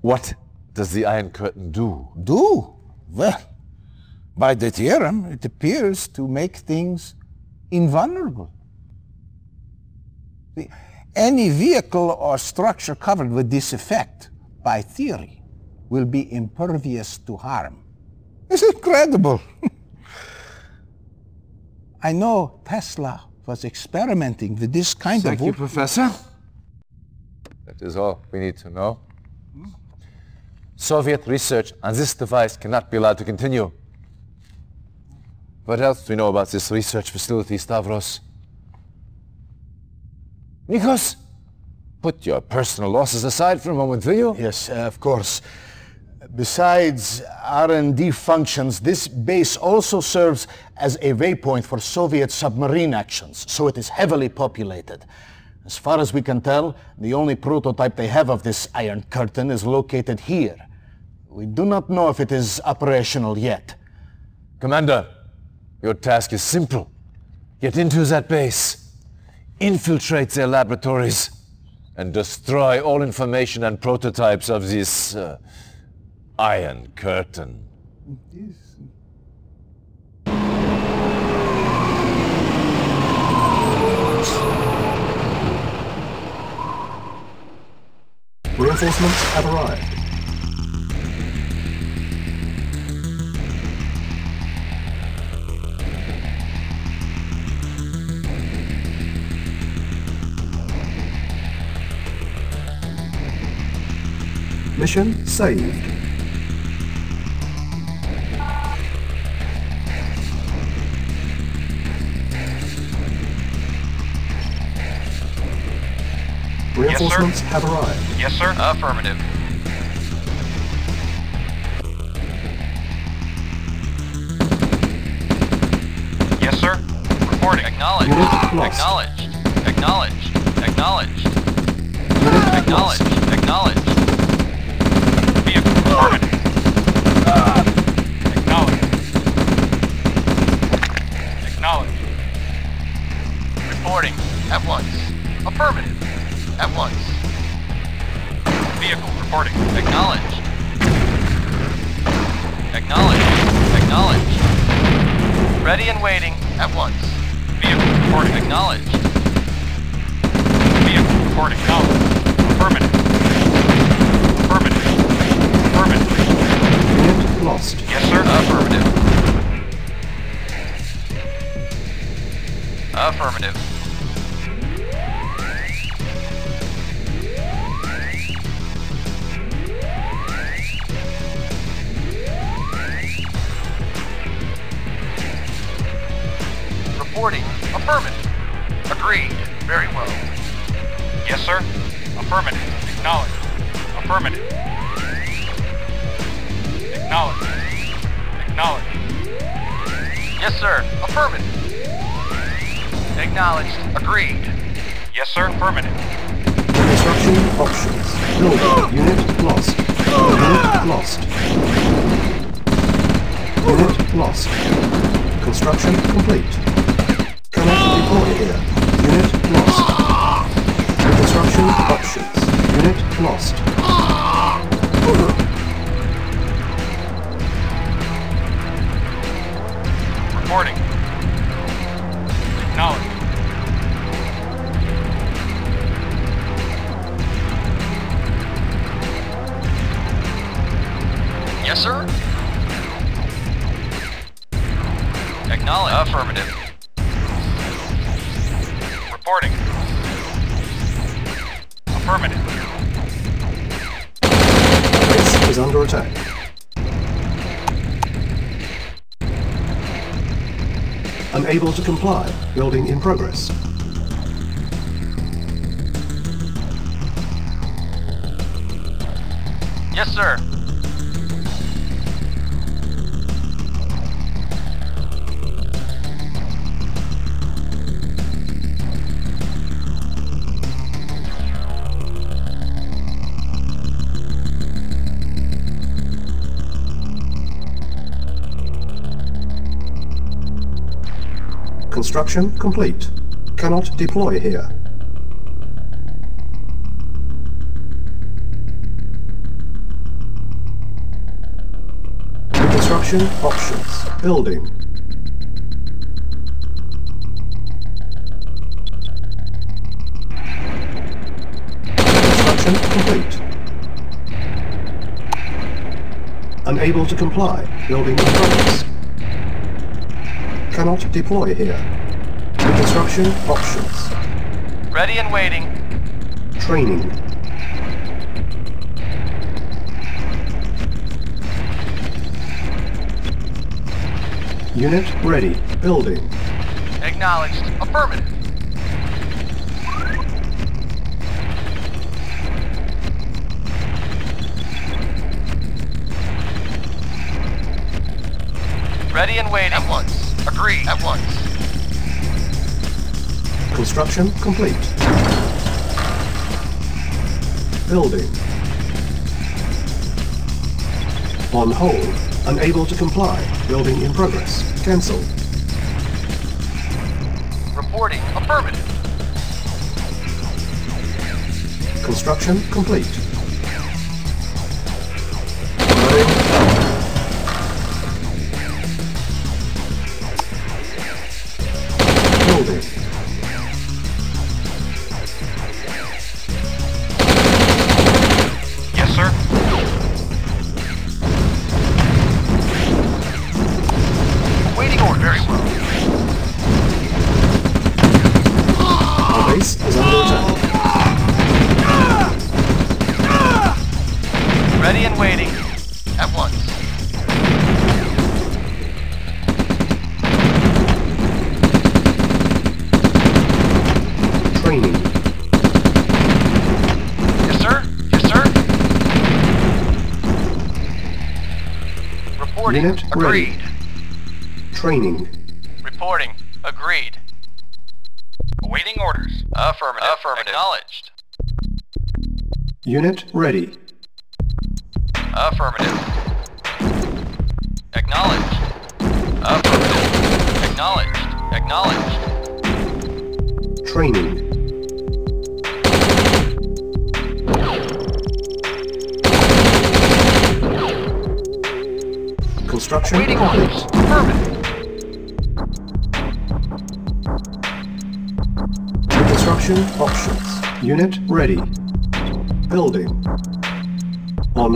S2: what does the Iron Curtain do?
S9: Do? Well, by the theorem, it appears to make things invulnerable. See, Any vehicle or structure covered with this effect, by theory, will be impervious to harm. It's incredible. I know Tesla was experimenting with this kind
S2: Thank
S9: of...
S2: you, Professor. That is all we need to know. Soviet research on this device cannot be allowed to continue. What else do we know about this research facility, Stavros? Nikos, put your personal losses aside for a moment, will you?
S3: Yes, uh, of course. Besides R&D functions, this base also serves as a waypoint for Soviet submarine actions, so it is heavily populated. As far as we can tell, the only prototype they have of this Iron Curtain is located here. We do not know if it is operational yet.
S2: Commander, your task is simple. Get into that base, infiltrate their laboratories, and destroy all information and prototypes of this uh, Iron Curtain.
S1: Reinforcements have arrived. Mission saved. Reinforcements have arrived.
S6: Yes, sir.
S5: Affirmative.
S6: Yes, sir. Reporting.
S5: Acknowledged.
S1: Lost.
S5: Acknowledged. Acknowledged. Acknowledged. Acknowledged. Acknowledged. Ready and waiting. At once.
S6: Vehicle reporting.
S5: Acknowledged.
S6: Vehicle reporting. Acknowledged.
S1: In progress. Construction complete. Cannot deploy here. Construction options. Building. Construction complete. Unable to comply. Building in progress. Cannot deploy here. Construction options.
S5: Ready and waiting.
S1: Training. Unit ready. Building.
S5: Acknowledged. Affirmative. Ready and waiting. At once. Agreed. At once.
S1: Construction complete. Building. On hold. Unable to comply. Building in progress. Cancel.
S5: Reporting. Affirmative.
S1: Construction complete. Training.
S5: Reporting. Agreed.
S6: Awaiting orders.
S5: Affirmative. Affirmative. Acknowledged.
S1: Unit ready.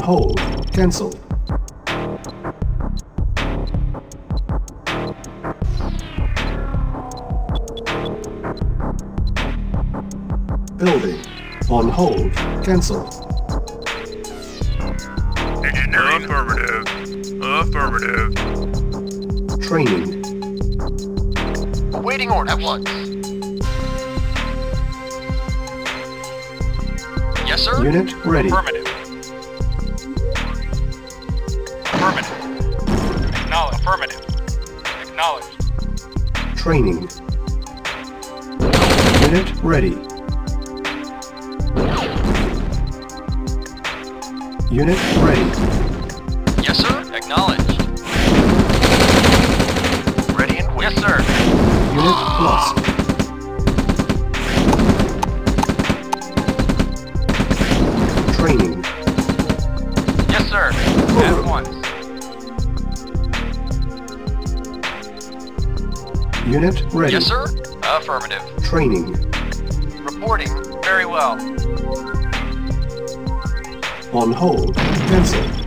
S1: Hold. Cancel. Building. On hold. Cancel.
S4: Engineering. Affirmative. Affirmative.
S1: Training.
S5: Awaiting order. At once. Yes, sir.
S1: Unit ready.
S6: Affirmative. Affirmative.
S1: Training. Unit ready. Unit ready.
S5: Ready. Yes, sir. Affirmative.
S1: Training.
S5: Reporting. Very well.
S1: On hold. Cancel.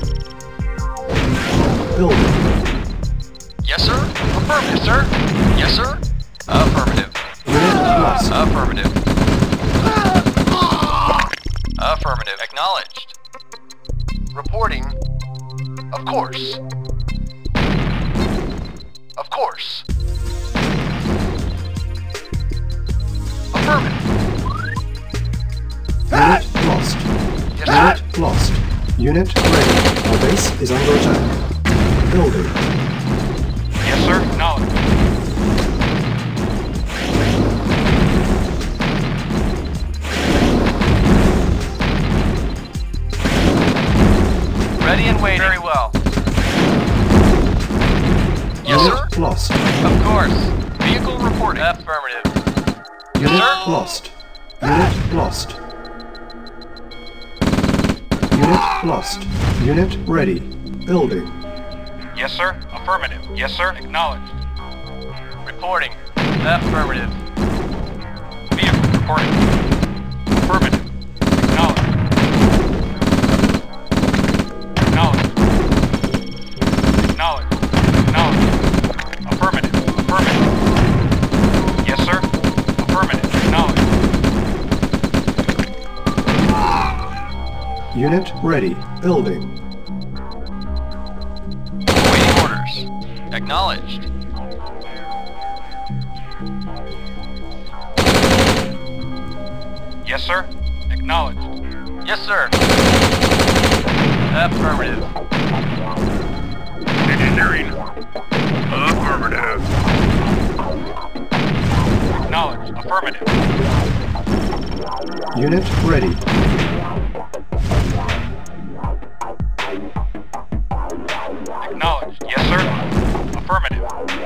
S1: Ready.
S5: Very well. Yes, sir.
S1: Unit lost.
S5: Of course. Vehicle reporting. Affirmative.
S1: Unit
S5: sir.
S1: lost. Unit lost. Unit lost. Unit ready. Building.
S6: Yes, sir. Affirmative. Yes, sir. Acknowledged.
S5: Reporting. Affirmative.
S6: Vehicle reporting. Affirmative.
S1: Unit ready. Building.
S5: Awaiting orders. Acknowledged.
S6: Yes, sir. Acknowledged.
S5: Yes, sir. Affirmative.
S4: Engineering. Affirmative.
S6: Acknowledged. Affirmative.
S1: Unit ready.
S6: Affirmative.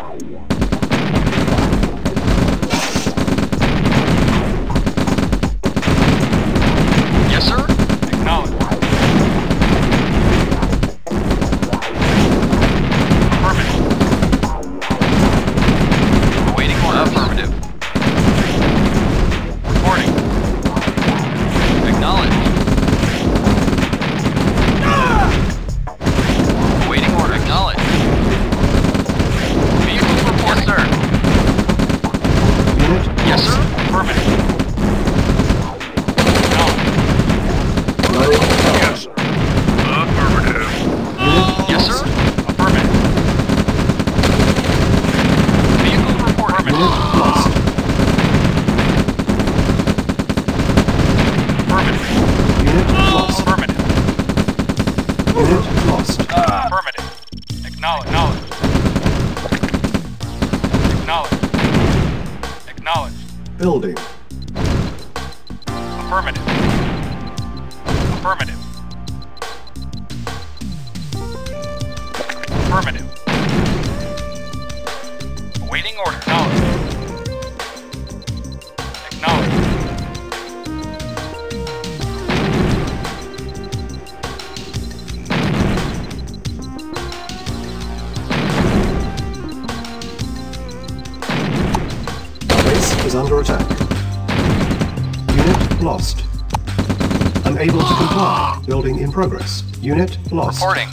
S1: Progress. Unit lost.
S5: Reporting.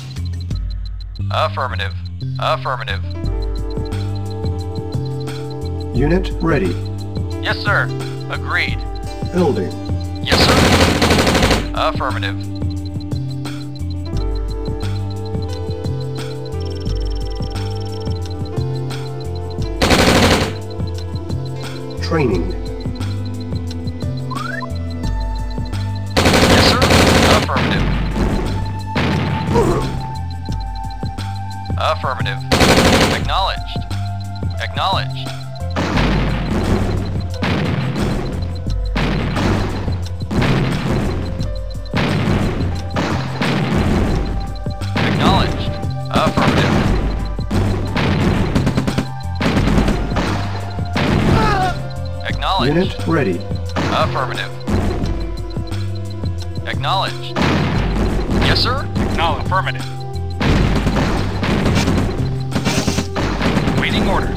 S5: Affirmative. Affirmative.
S1: Unit ready.
S5: Yes, sir. Agreed.
S1: Building.
S5: Yes, sir. Affirmative.
S1: Training. Unit ready.
S5: Affirmative. Acknowledged. Yes, sir?
S6: Acknowledged. Affirmative. Waiting orders.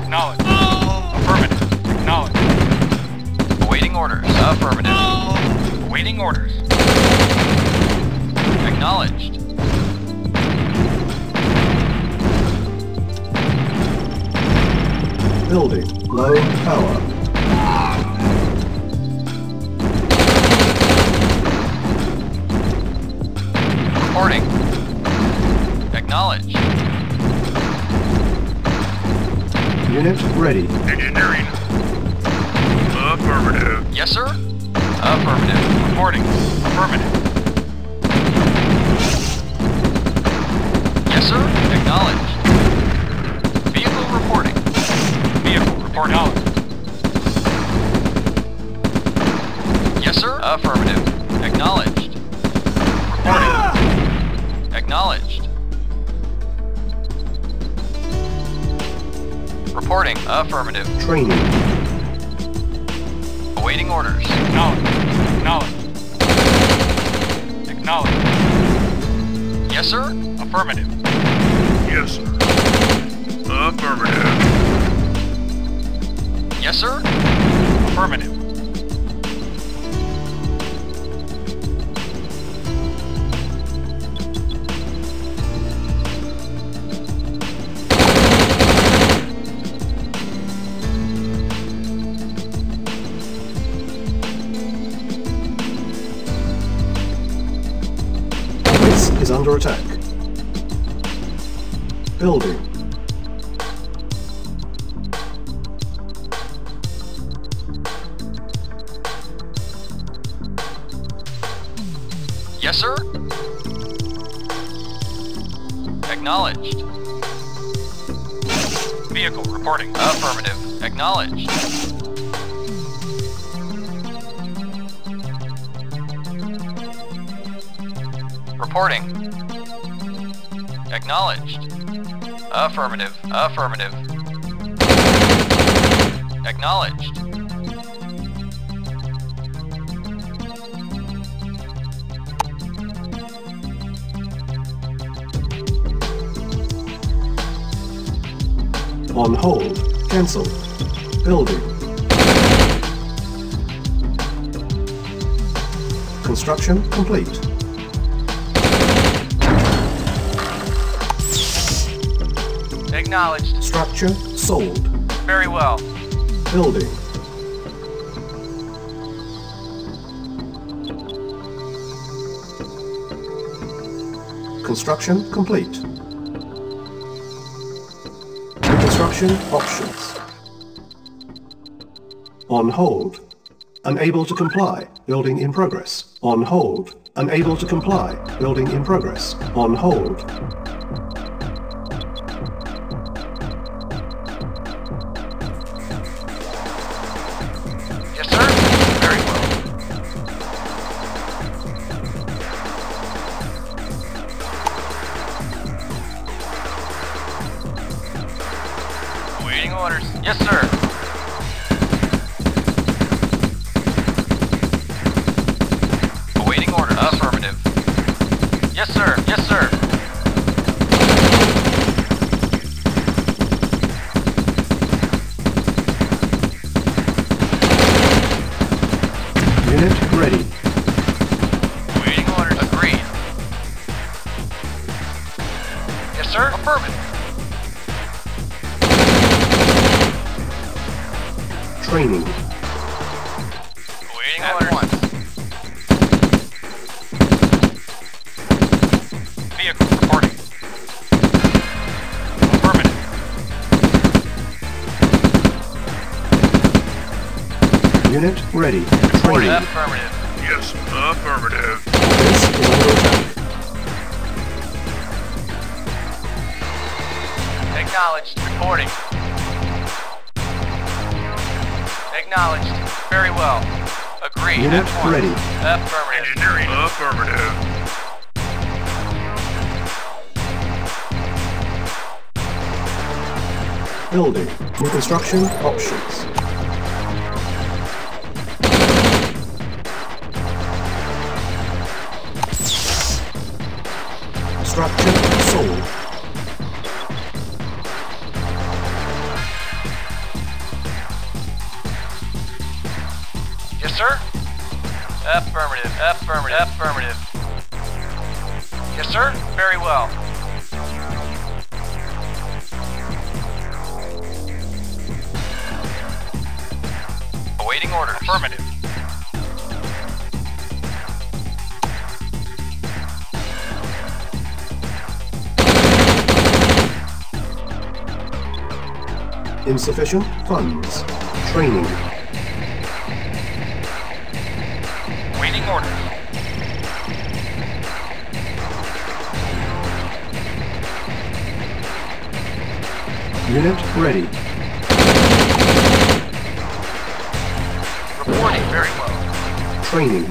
S6: Acknowledged. Oh. Affirmative. Acknowledged.
S5: Waiting orders. Affirmative. Oh.
S6: Awaiting orders.
S5: Acknowledged.
S1: Building. Low power. Unit ready.
S4: Engineering. Affirmative.
S5: Yes, sir? Affirmative.
S6: Reporting. Affirmative.
S5: Yes, sir? Acknowledged. Vehicle reporting.
S6: Vehicle report
S5: Affirmative.
S1: Training.
S5: Awaiting orders.
S6: Acknowledge. Acknowledge. Acknowledge.
S5: Yes, sir?
S6: Affirmative.
S4: Yes, sir. Affirmative.
S5: Yes, sir?
S6: Affirmative.
S1: Under attack. Building.
S5: Yes, sir? Acknowledged.
S6: Vehicle reporting.
S5: Affirmative. Acknowledged. Reporting. Acknowledged. Affirmative. Affirmative. Acknowledged.
S1: On hold. Cancel. Building. Construction complete.
S5: Acknowledged.
S1: Structure sold.
S5: Very well.
S1: Building. Construction complete. Construction options. On hold. Unable to comply. Building in progress. On hold. Unable to comply. Building in progress. On hold. Ready. Training.
S6: Affirmative.
S4: Yes, affirmative.
S1: Base is under attack.
S5: Acknowledged. Reporting. Acknowledged. Very well. Agreed.
S1: Unit
S5: At once.
S1: ready.
S5: Affirmative.
S4: Engineering. Affirmative.
S1: Building. New construction options. Insufficient funds. Training.
S6: Waiting orders.
S1: Unit ready.
S5: Reporting very well.
S1: Training.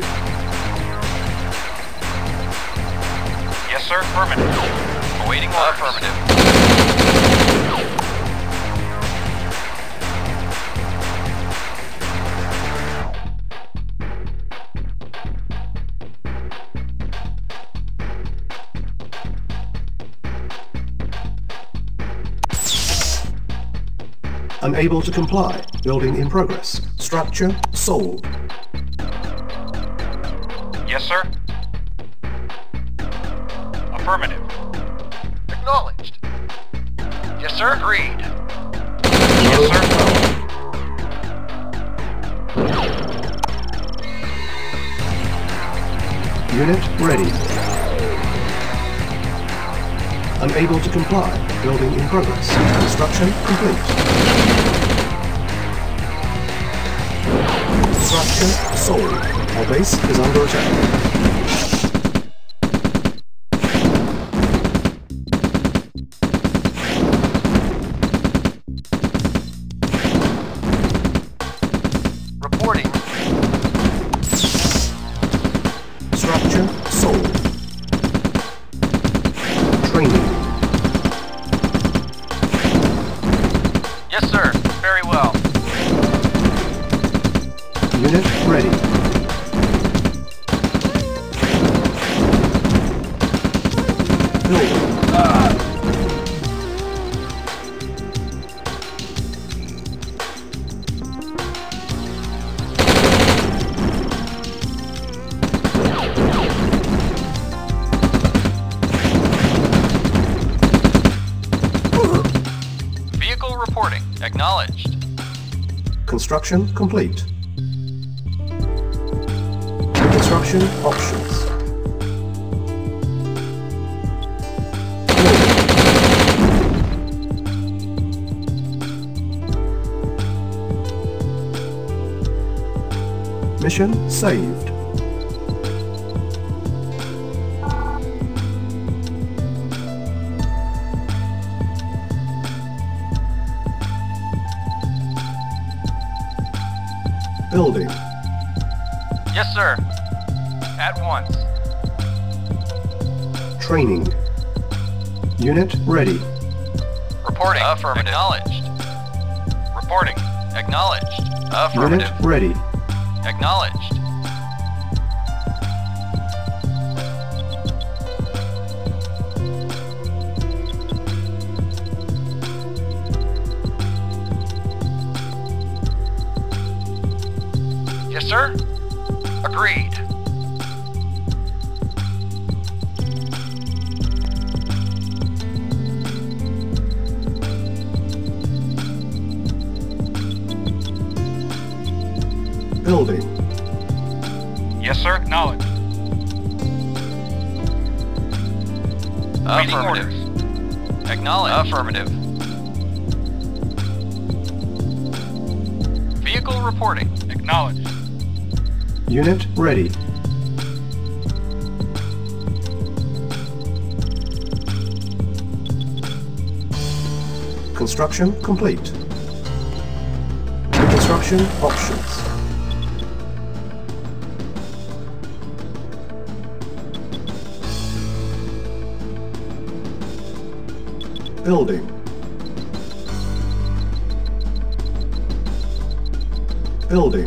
S6: Yes, sir. Affirmative.
S5: Awaiting orders. Affirmative.
S1: Unable to comply. Building in progress. Structure sold.
S6: Yes, sir. Affirmative.
S5: Acknowledged. Yes, sir. Agreed.
S6: Yes, sir.
S1: Unit ready. Unable to comply. Building in progress. Construction complete. Our base is under attack. Construction complete. Construction options. Mission saved. Unit ready.
S5: Reporting. Affirmative. Acknowledged. Reporting. Acknowledged. Affirmative.
S1: Unit ready.
S5: Acknowledged.
S1: Ready. Construction complete. Construction options. Building. Building.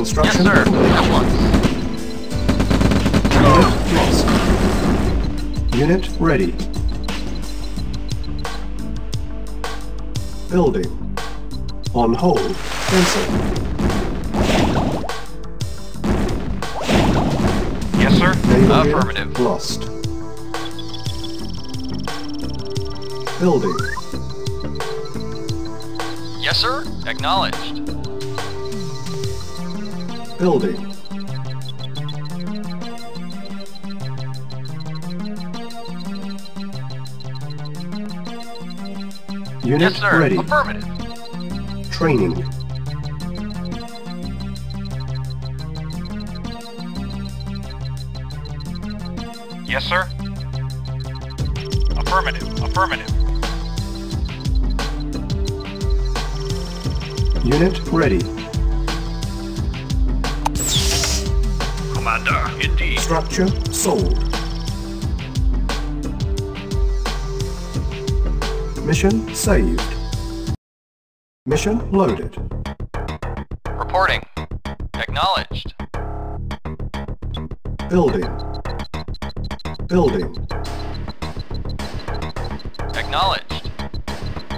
S1: Construction
S5: Yes, sir. At.
S1: Unit lost. Unit ready. Building. On hold. Cancel.
S6: Yes, sir.
S5: Affirmative.
S1: Lost. Building.
S5: Yes, sir. Acknowledged.
S1: Building. Unit
S5: Yes,
S1: ready.
S5: Affirmative.
S1: Training.
S6: Yes, sir. Affirmative. Affirmative.
S1: Unit ready. Structure sold. Mission saved. Mission loaded.
S5: Reporting. Acknowledged.
S1: Building. Building.
S5: Acknowledged.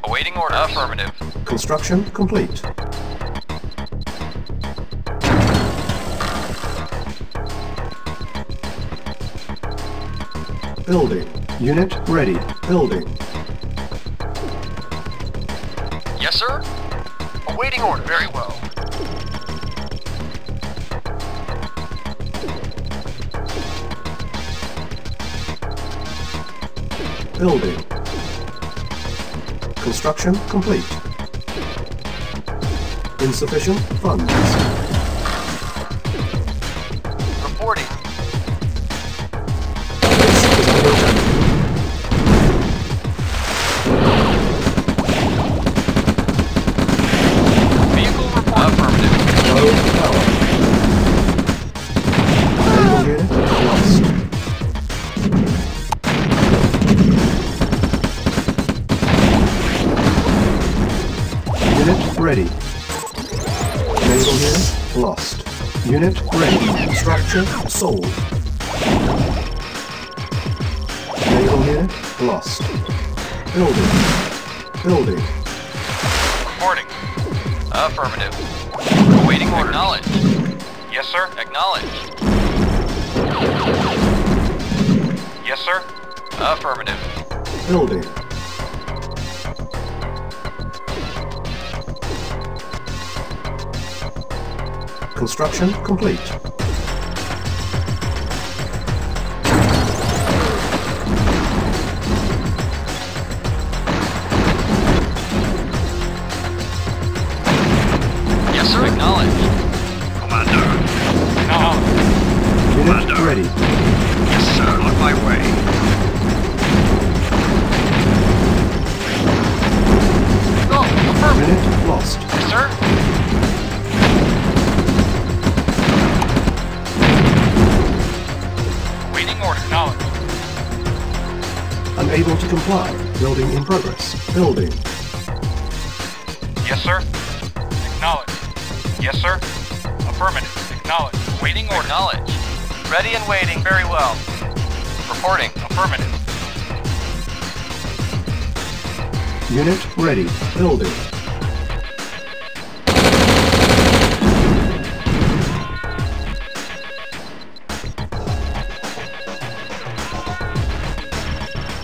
S5: Awaiting orders. Affirmative.
S1: Construction complete. Building. Unit ready. Building.
S5: Yes, sir. Awaiting order. Very well.
S1: Building. Construction complete. Insufficient funds. Building. Construction complete. Ready. Building.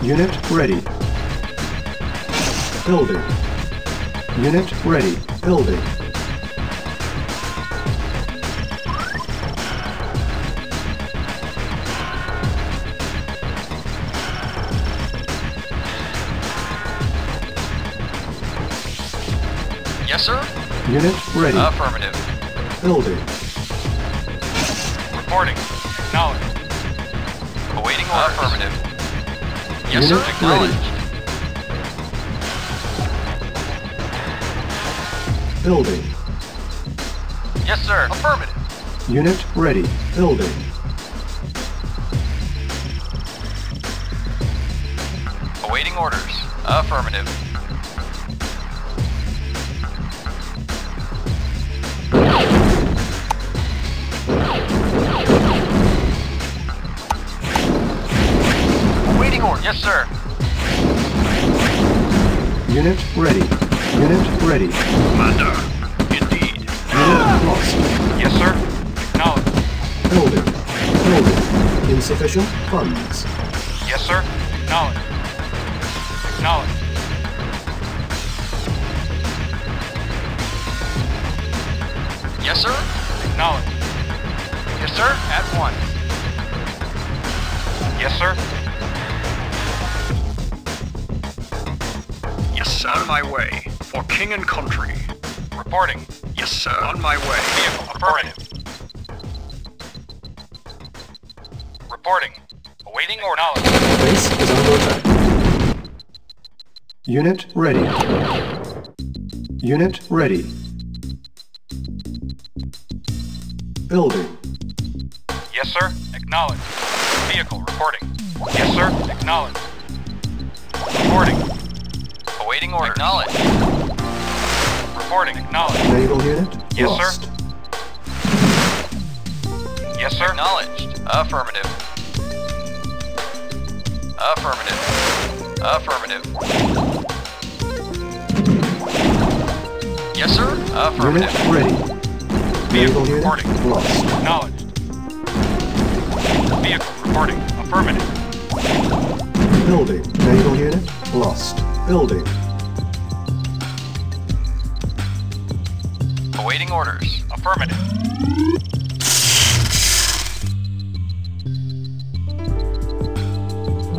S1: Unit ready. Building. Unit ready. Building. Building.
S6: Reporting. Acknowledge.
S5: Awaiting orders. Affirmative. Yes,
S1: Unit
S5: sir. Acknowledged.
S1: Building.
S5: Yes, sir. Affirmative.
S1: Unit ready.
S5: Awaiting Yes, sir.
S1: Unit ready. Unit ready.
S4: Commander. Indeed.
S1: Unit lost.
S6: Yes, sir. Acknowledged.
S1: Building. Building. Insufficient funds.
S6: Yes, sir. Acknowledged. Acknowledged.
S5: Yes, sir.
S6: Acknowledged.
S5: Yes, sir. At one.
S6: Yes, sir.
S4: My way. For king and country.
S6: Reporting.
S4: Yes, sir. On my way.
S6: Vehicle. Affirmative. Reporting. Awaiting order. Acknowledged.
S1: Base is under attack. Unit ready. Unit ready. Building.
S6: Yes, sir. Acknowledged. Vehicle reporting. Yes, sir. Acknowledged. Reporting.
S5: Awaiting orders. Acknowledged.
S6: Reporting. Acknowledged.
S1: Naval unit
S6: Yes,
S1: Lost. sir.
S6: Yes, sir.
S5: Acknowledged. Affirmative. Affirmative. Affirmative. Yes, sir. Affirmative.
S1: Unit ready.
S6: Vehicle
S1: unit
S6: reporting.
S1: lost.
S6: Acknowledged. Vehicle reporting. Affirmative.
S1: Building. Naval unit lost. Building.
S5: Awaiting orders.
S6: Affirmative.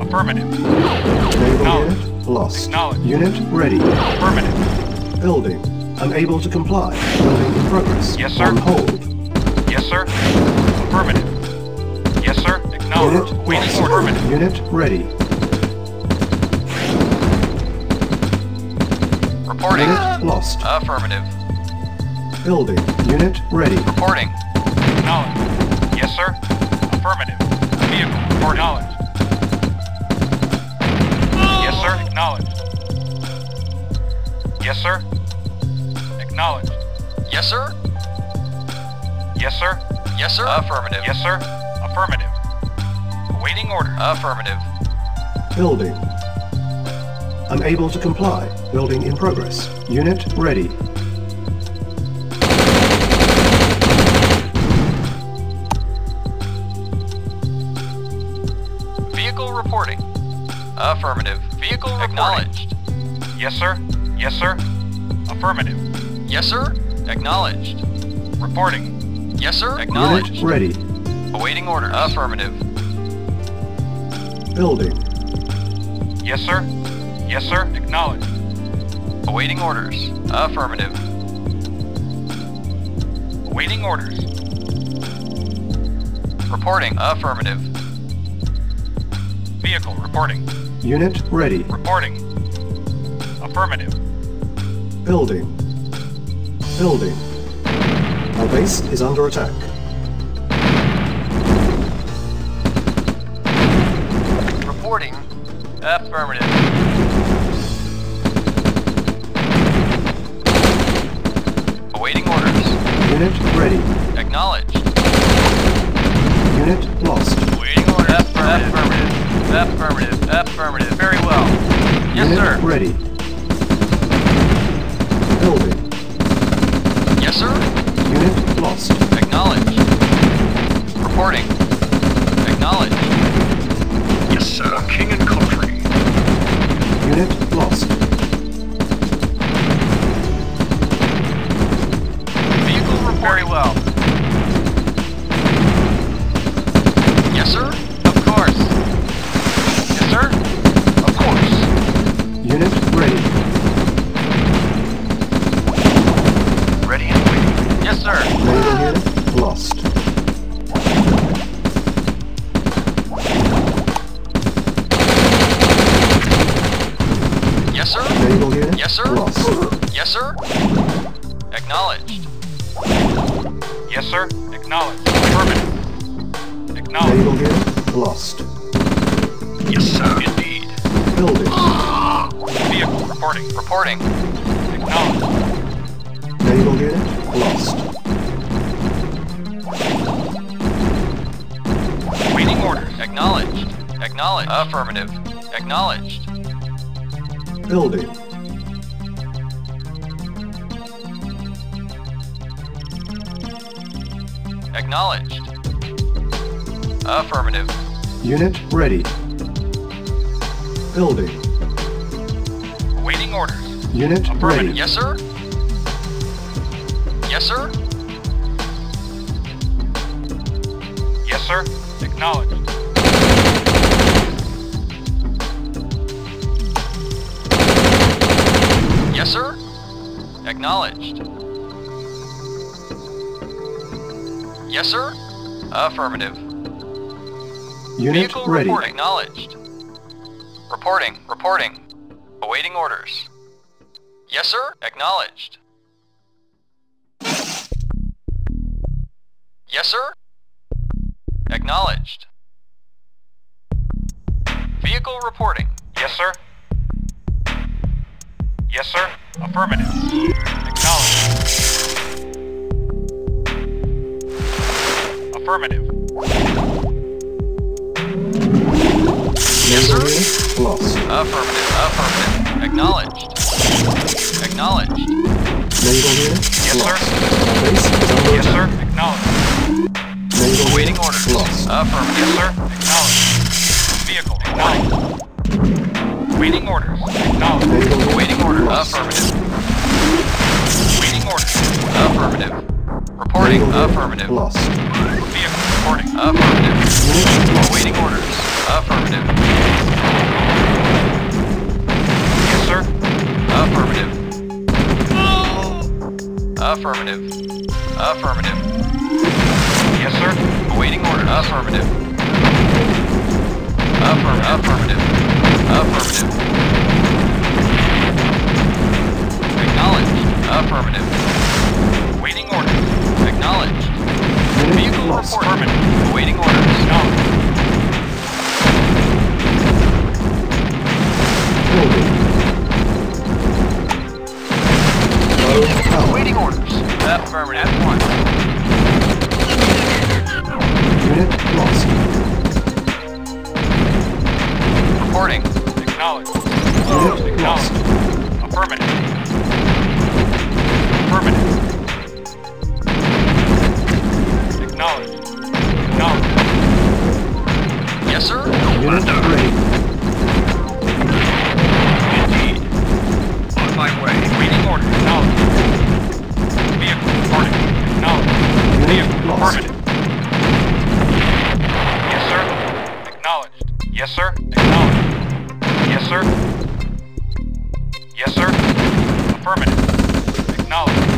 S6: Affirmative. Acknowledged.
S1: unit lost.
S6: Acknowledged.
S1: Unit ready.
S6: Affirmative.
S1: Building. Unable to comply. Building in progress.
S6: Yes, sir.
S1: On hold.
S6: Yes, sir. Affirmative. Yes, sir. Acknowledged.
S1: Unit
S6: Waiting
S1: lost.
S6: Affirmative.
S1: Unit ready.
S5: Reporting.
S1: Unit lost.
S5: Affirmative.
S1: Building. Unit ready.
S5: Reporting.
S6: Acknowledged. Yes, sir. Affirmative. Vehicle report acknowledged. Yes, sir. Acknowledged. Yes, sir. Acknowledged.
S5: Yes, sir.
S6: Yes, sir.
S5: Yes, sir. Affirmative.
S6: Yes, sir. Affirmative. Awaiting order.
S5: Affirmative.
S1: Building. Unable to comply. Building in progress. Unit ready.
S5: Affirmative. Vehicle acknowledged.
S6: Yes, sir. Yes, sir. Affirmative.
S5: Yes, sir. Acknowledged.
S6: Reporting.
S5: Yes, sir.
S1: Unit
S5: Acknowledged.
S1: ready.
S5: Awaiting orders. Affirmative.
S1: Building.
S6: Yes, sir. Yes, sir. Acknowledged.
S5: Awaiting orders. Affirmative.
S6: Awaiting orders.
S5: Reporting. Affirmative.
S6: Vehicle reporting.
S1: Unit ready.
S6: Reporting. Affirmative.
S1: Building. Building. Our base is under attack.
S5: Reporting. Affirmative. Awaiting orders.
S1: Unit ready.
S5: Acknowledged.
S1: Unit lost.
S5: Awaiting orders. Affirmative. Affirmative. Affirmative. Very well. Yes,
S1: Unit
S5: sir.
S1: ready. Building.
S5: Yes, sir.
S1: Unit lost.
S5: Acknowledged. Reporting. Acknowledged.
S4: Yes, sir. King
S1: Building.
S6: Vehicle reporting.
S5: Reporting.
S6: Acknowledged.
S1: Naval unit lost.
S5: Waiting orders. Acknowledged. Acknowledged. Affirmative. Acknowledged.
S1: Building.
S5: Acknowledged. Affirmative.
S1: Unit ready. Building.
S6: Awaiting orders.
S1: Unit ready.
S5: Yes, sir? Yes, sir?
S6: Yes, sir. Acknowledged.
S5: Yes, sir? Acknowledged. Yes, sir? Affirmative.
S1: Unit
S5: Vehicle
S1: ready.
S5: report acknowledged. Reporting, reporting. Awaiting orders. Yes, sir? Acknowledged. Yes, sir? Acknowledged. Vehicle reporting.
S6: Yes, sir. Yes, sir. Affirmative. Acknowledged. Affirmative.
S5: Yes,
S1: lost.
S5: Affirmative, affirmative. Acknowledged. Acknowledged.
S1: Naval unit
S6: Yes, sir.
S1: Base is
S6: Yes, sir. Acknowledged.
S1: Naval
S5: Awaiting orders.
S1: lost.
S5: Affirmative.
S6: Yes, sir. Acknowledged. Vehicle. Acknowledged. Waiting orders. Acknowledged.
S1: Naval
S5: Awaiting order. Affirmative.
S6: Waiting orders.
S5: Affirmative. Reporting. Affirmative.
S1: Lost.
S6: Vehicle reporting.
S5: Affirmative. Awaiting orders. Affirmative.
S6: Yes, sir.
S5: Affirmative. Affirmative. Affirmative.
S6: Yes, sir.
S5: Awaiting order. Affirmative. Affirm. Affirmative. Affirmative. Acknowledged. Affirmative.
S6: Waiting orders.
S5: Acknowledged. Vehicle report.
S6: Affirmative.
S5: Awaiting orders.
S6: Acknowledged.
S1: Building. Low
S5: orders. Affirmative. At once.
S1: Unit lost.
S5: Reporting.
S6: Acknowledged.
S1: Unit lost.
S6: Affirmative. Affirmative. Acknowledged. Acknowledged.
S5: Yes, sir?
S1: Unit ready.
S4: My way.
S6: Waiting order. Acknowledged. Vehicle reporting. Acknowledged. Vehicle affirmative. Yes, sir. Acknowledged. Yes, sir. Acknowledged. Yes, sir. Yes, sir. Affirmative. Acknowledged.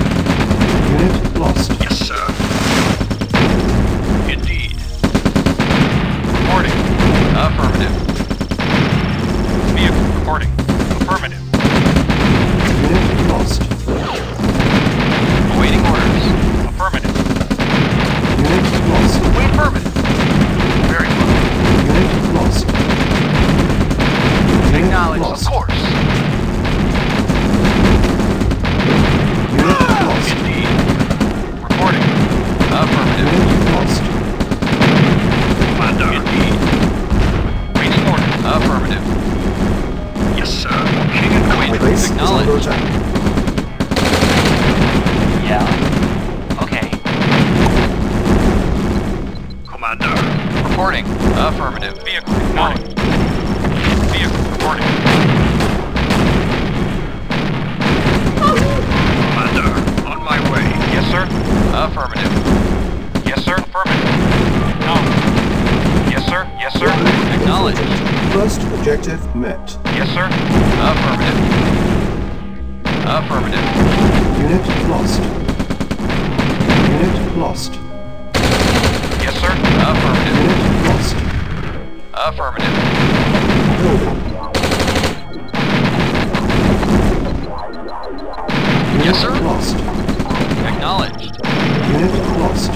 S1: lost.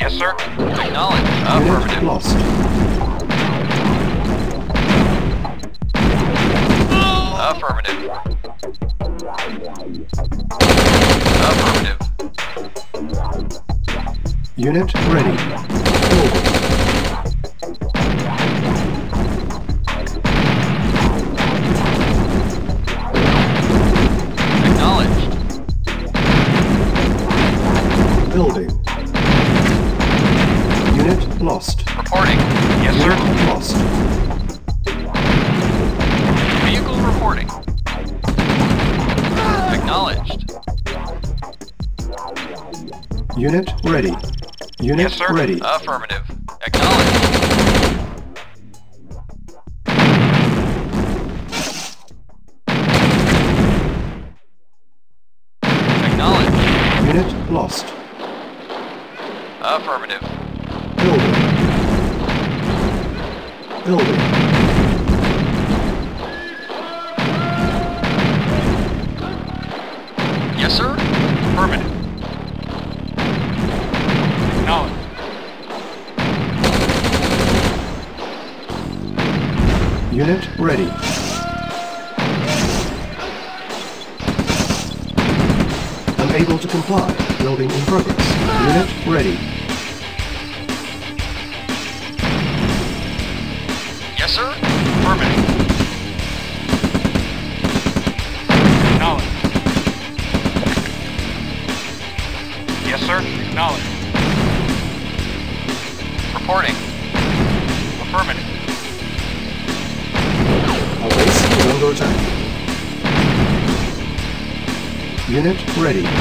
S4: Yes, sir. Acknowledge.
S6: Oh,
S5: affirmative.
S1: lost.
S5: Oh,
S6: affirmative.
S5: Affirmative.
S1: Unit ready. Forward. Unit ready. Unit
S6: yes, sir.
S1: ready.
S5: Affirmative. Acknowledged. Acknowledge.
S1: Unit lost.
S5: Affirmative.
S1: Building. Building. ready.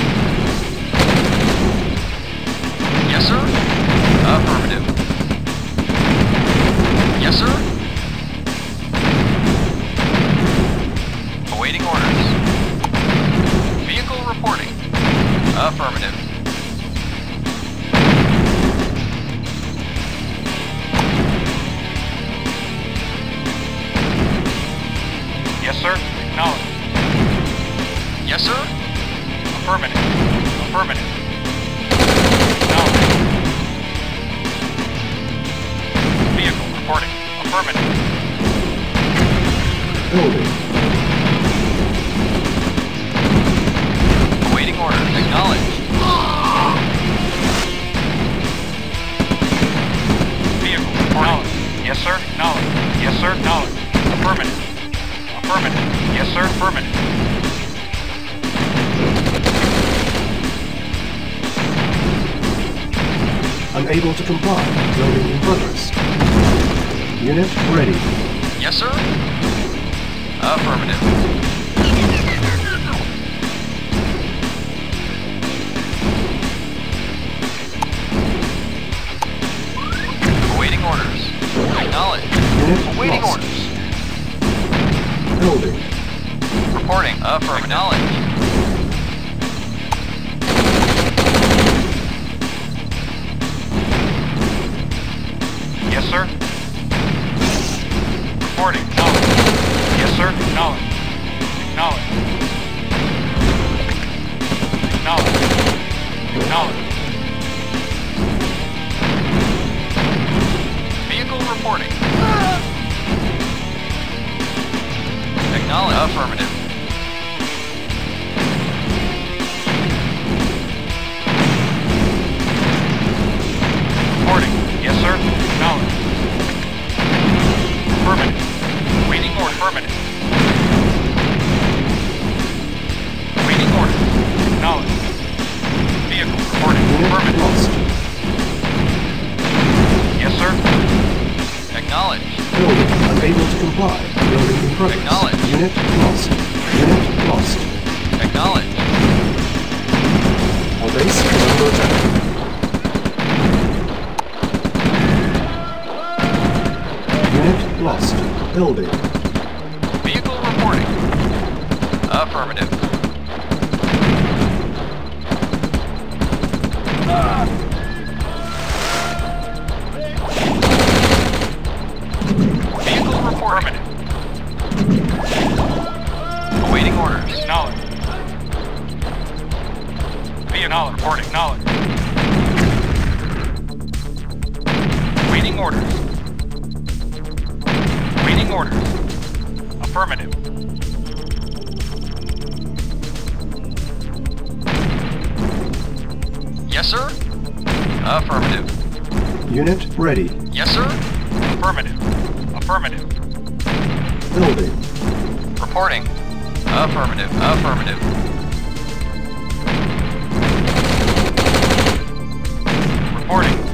S5: Report.
S6: Affirmative.
S5: Awaiting orders.
S6: Acknowledged. Vianala, report acknowledged. Waiting
S5: orders.
S6: Waiting orders. Affirmative. Yes, sir? Affirmative.
S1: Unit ready.
S6: Yes, sir?
S5: Affirmative. Affirmative.
S1: Building.
S6: Reporting. Affirmative. Affirmative.
S5: Reporting.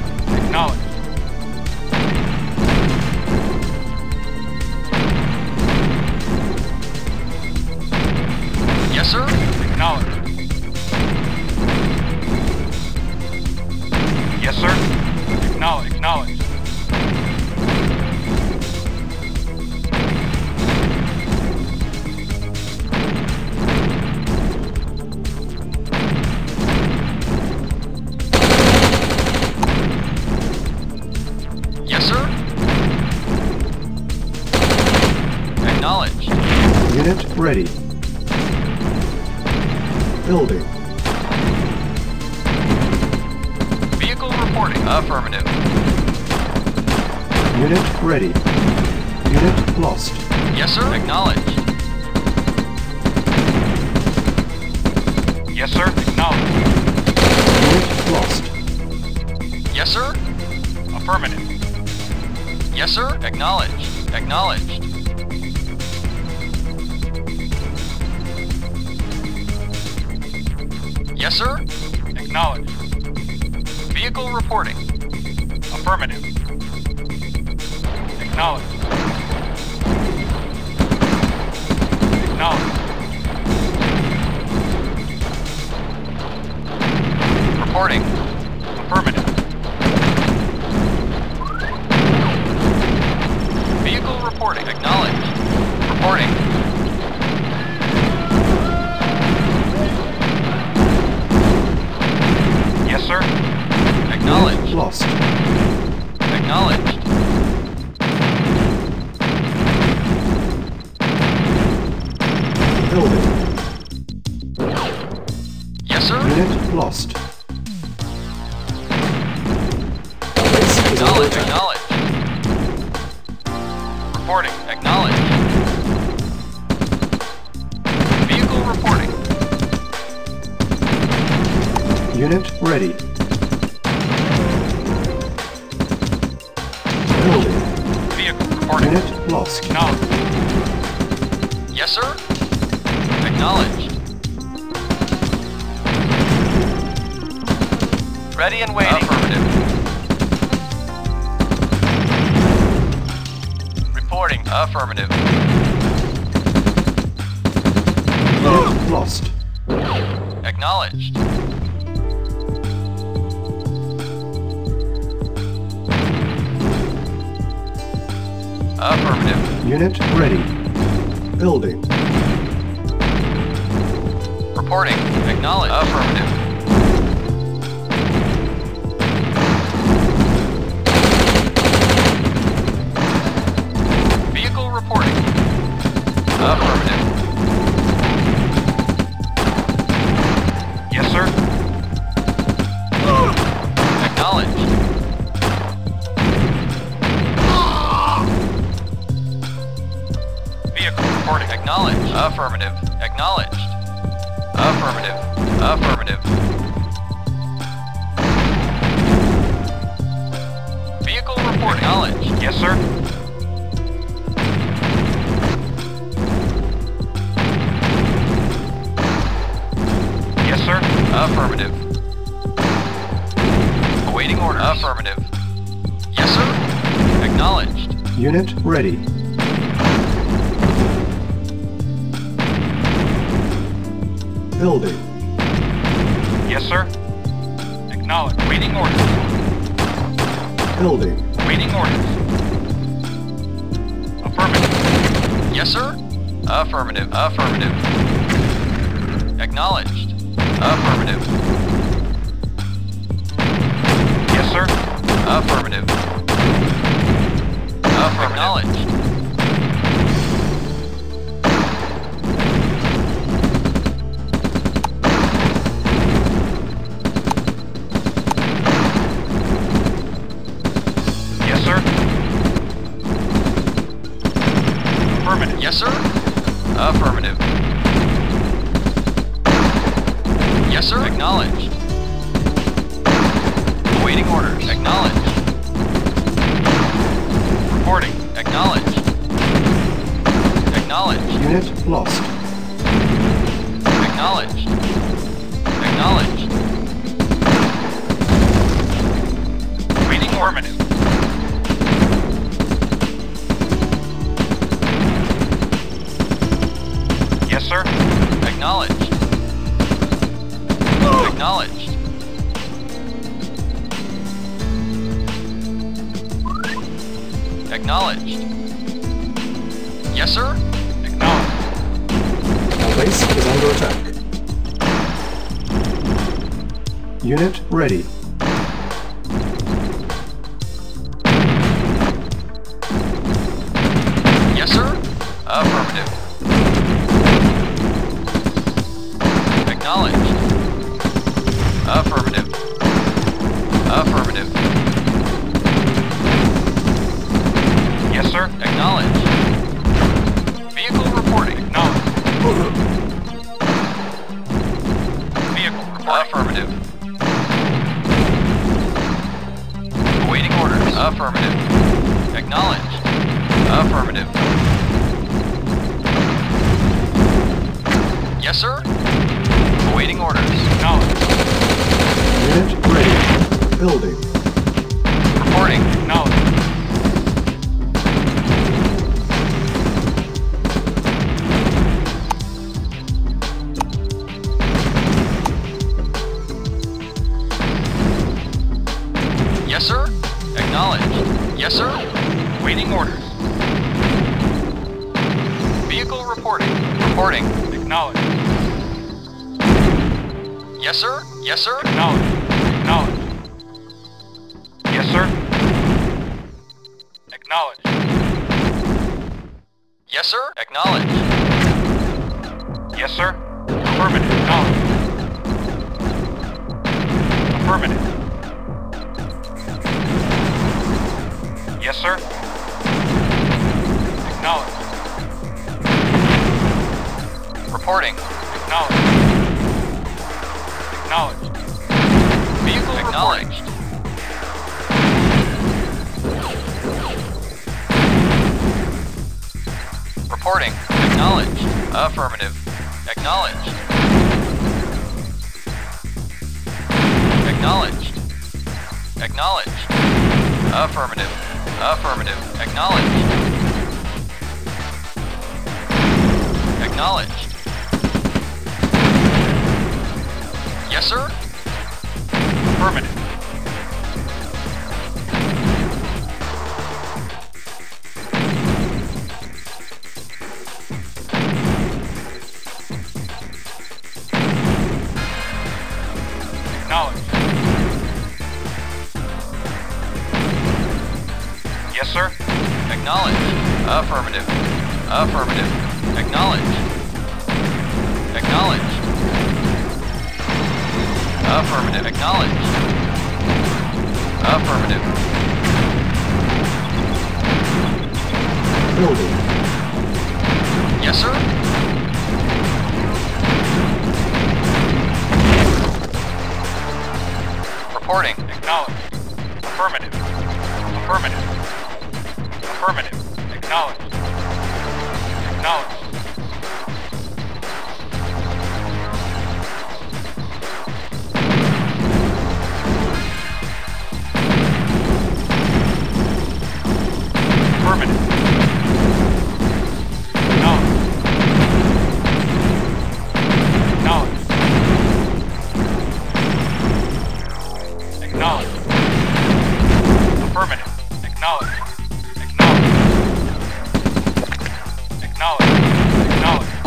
S6: affirmative.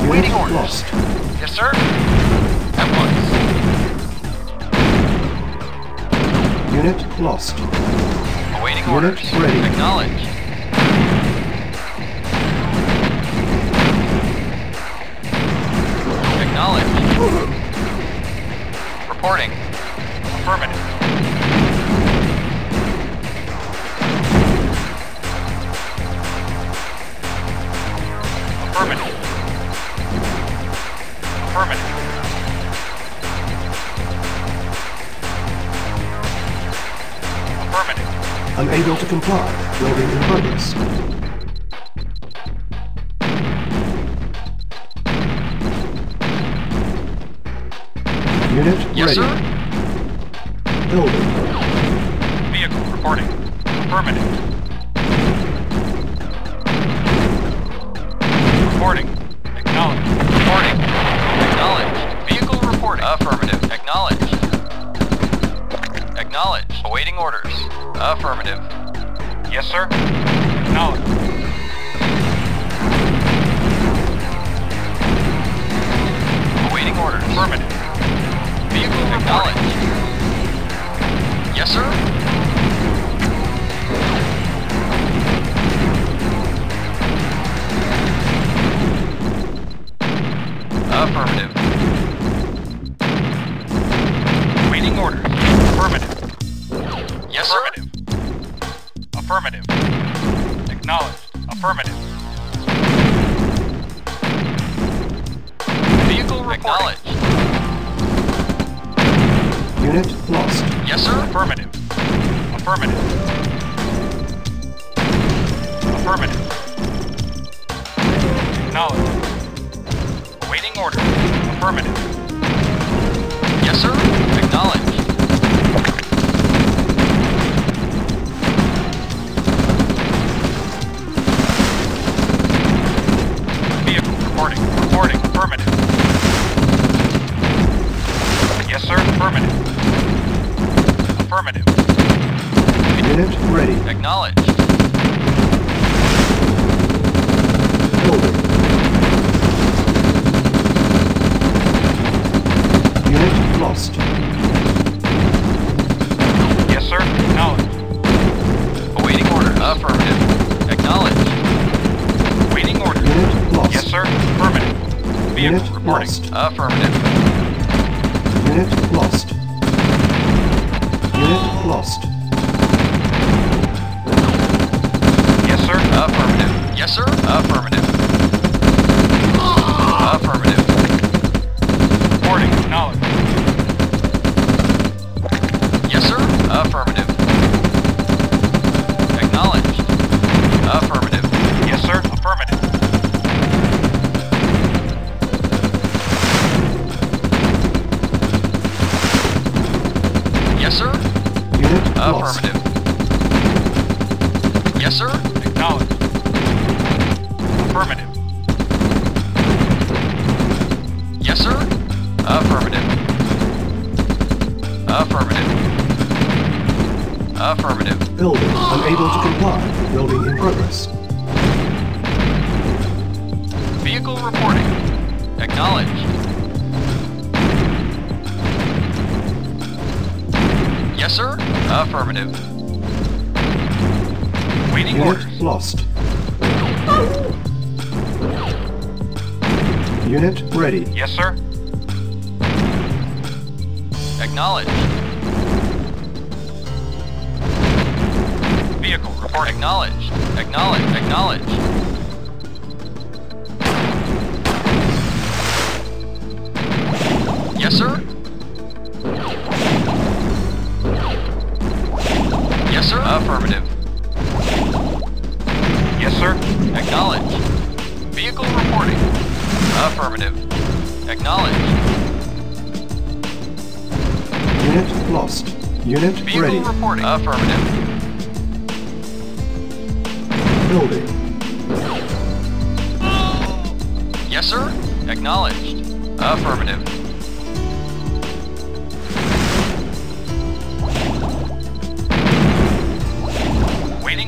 S6: Awaiting orders. Yes, sir?
S5: At once.
S1: Unit lost.
S5: Awaiting
S1: Unit
S5: orders.
S1: ready.
S5: Acknowledge. Acknowledged. Reporting.
S6: Affirmative.
S1: Unable to comply. Loading in progress. Unit
S6: yes,
S1: ready.
S6: Sir?
S1: Building.
S6: Vehicle reporting. Affirmative.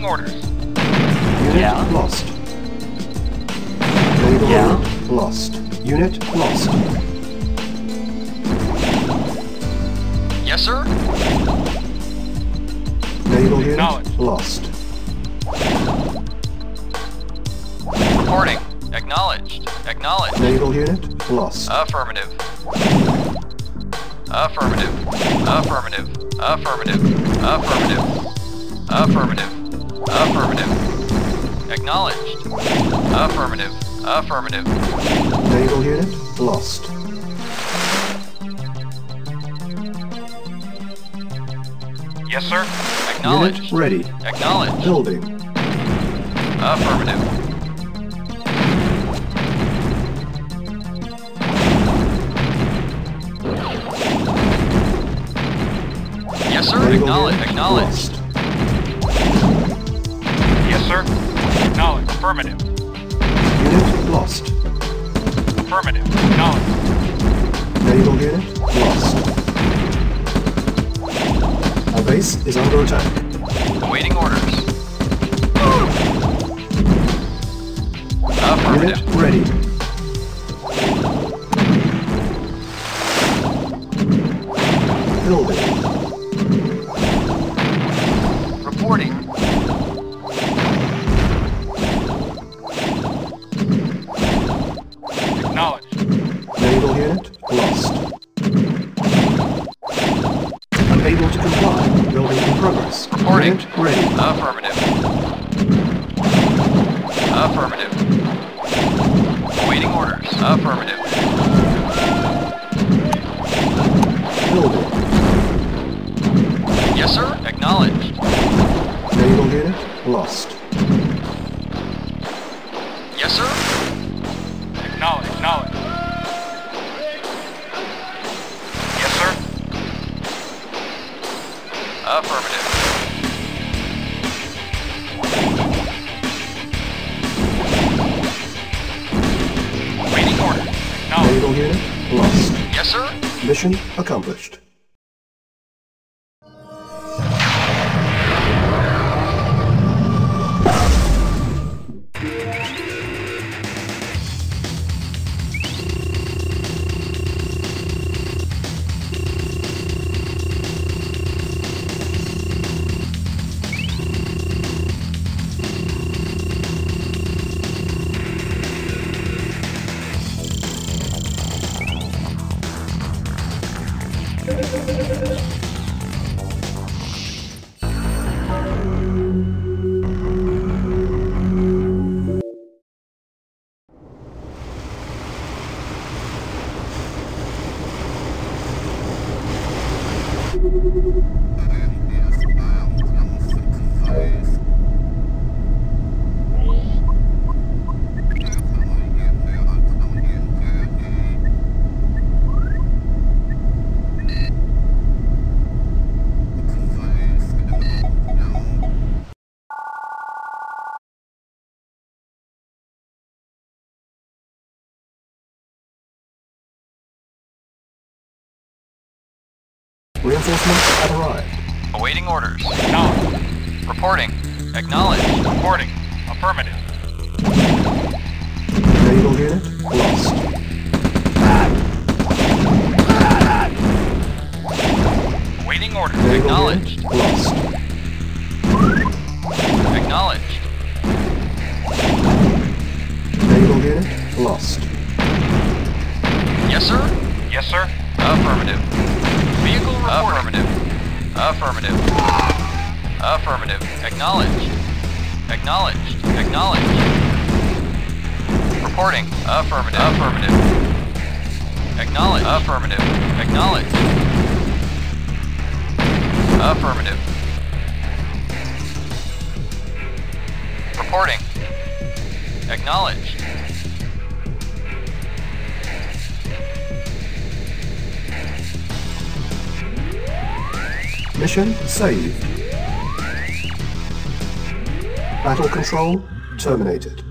S5: orders.
S1: Unit yeah. lost.
S6: Label
S1: yeah. lost. Unit lost.
S6: Yes, sir?
S1: Naval unit lost.
S5: Reporting. Acknowledged. Acknowledged.
S1: Naval unit lost.
S5: Affirmative. Affirmative. Affirmative. Affirmative. Affirmative. Affirmative. Affirmative. Acknowledged. Affirmative. Affirmative.
S1: Naval unit lost.
S6: Yes, sir.
S5: Acknowledged.
S1: Unit ready.
S5: Acknowledged.
S1: Building.
S5: Affirmative. Yes, sir.
S1: Naval
S5: acknowledged.
S6: Acknowledged. Affirmative.
S1: Unit lost.
S6: Affirmative. Acknowledged.
S1: Naval unit lost. Our base is under attack.
S5: Awaiting orders.
S1: Unit
S5: Affirmative.
S1: ready. Reinforcements have arrived.
S5: Awaiting orders.
S6: Acknowledged.
S5: Reporting. Acknowledged.
S6: Reporting. Affirmative.
S1: Mission saved. Battle control terminated.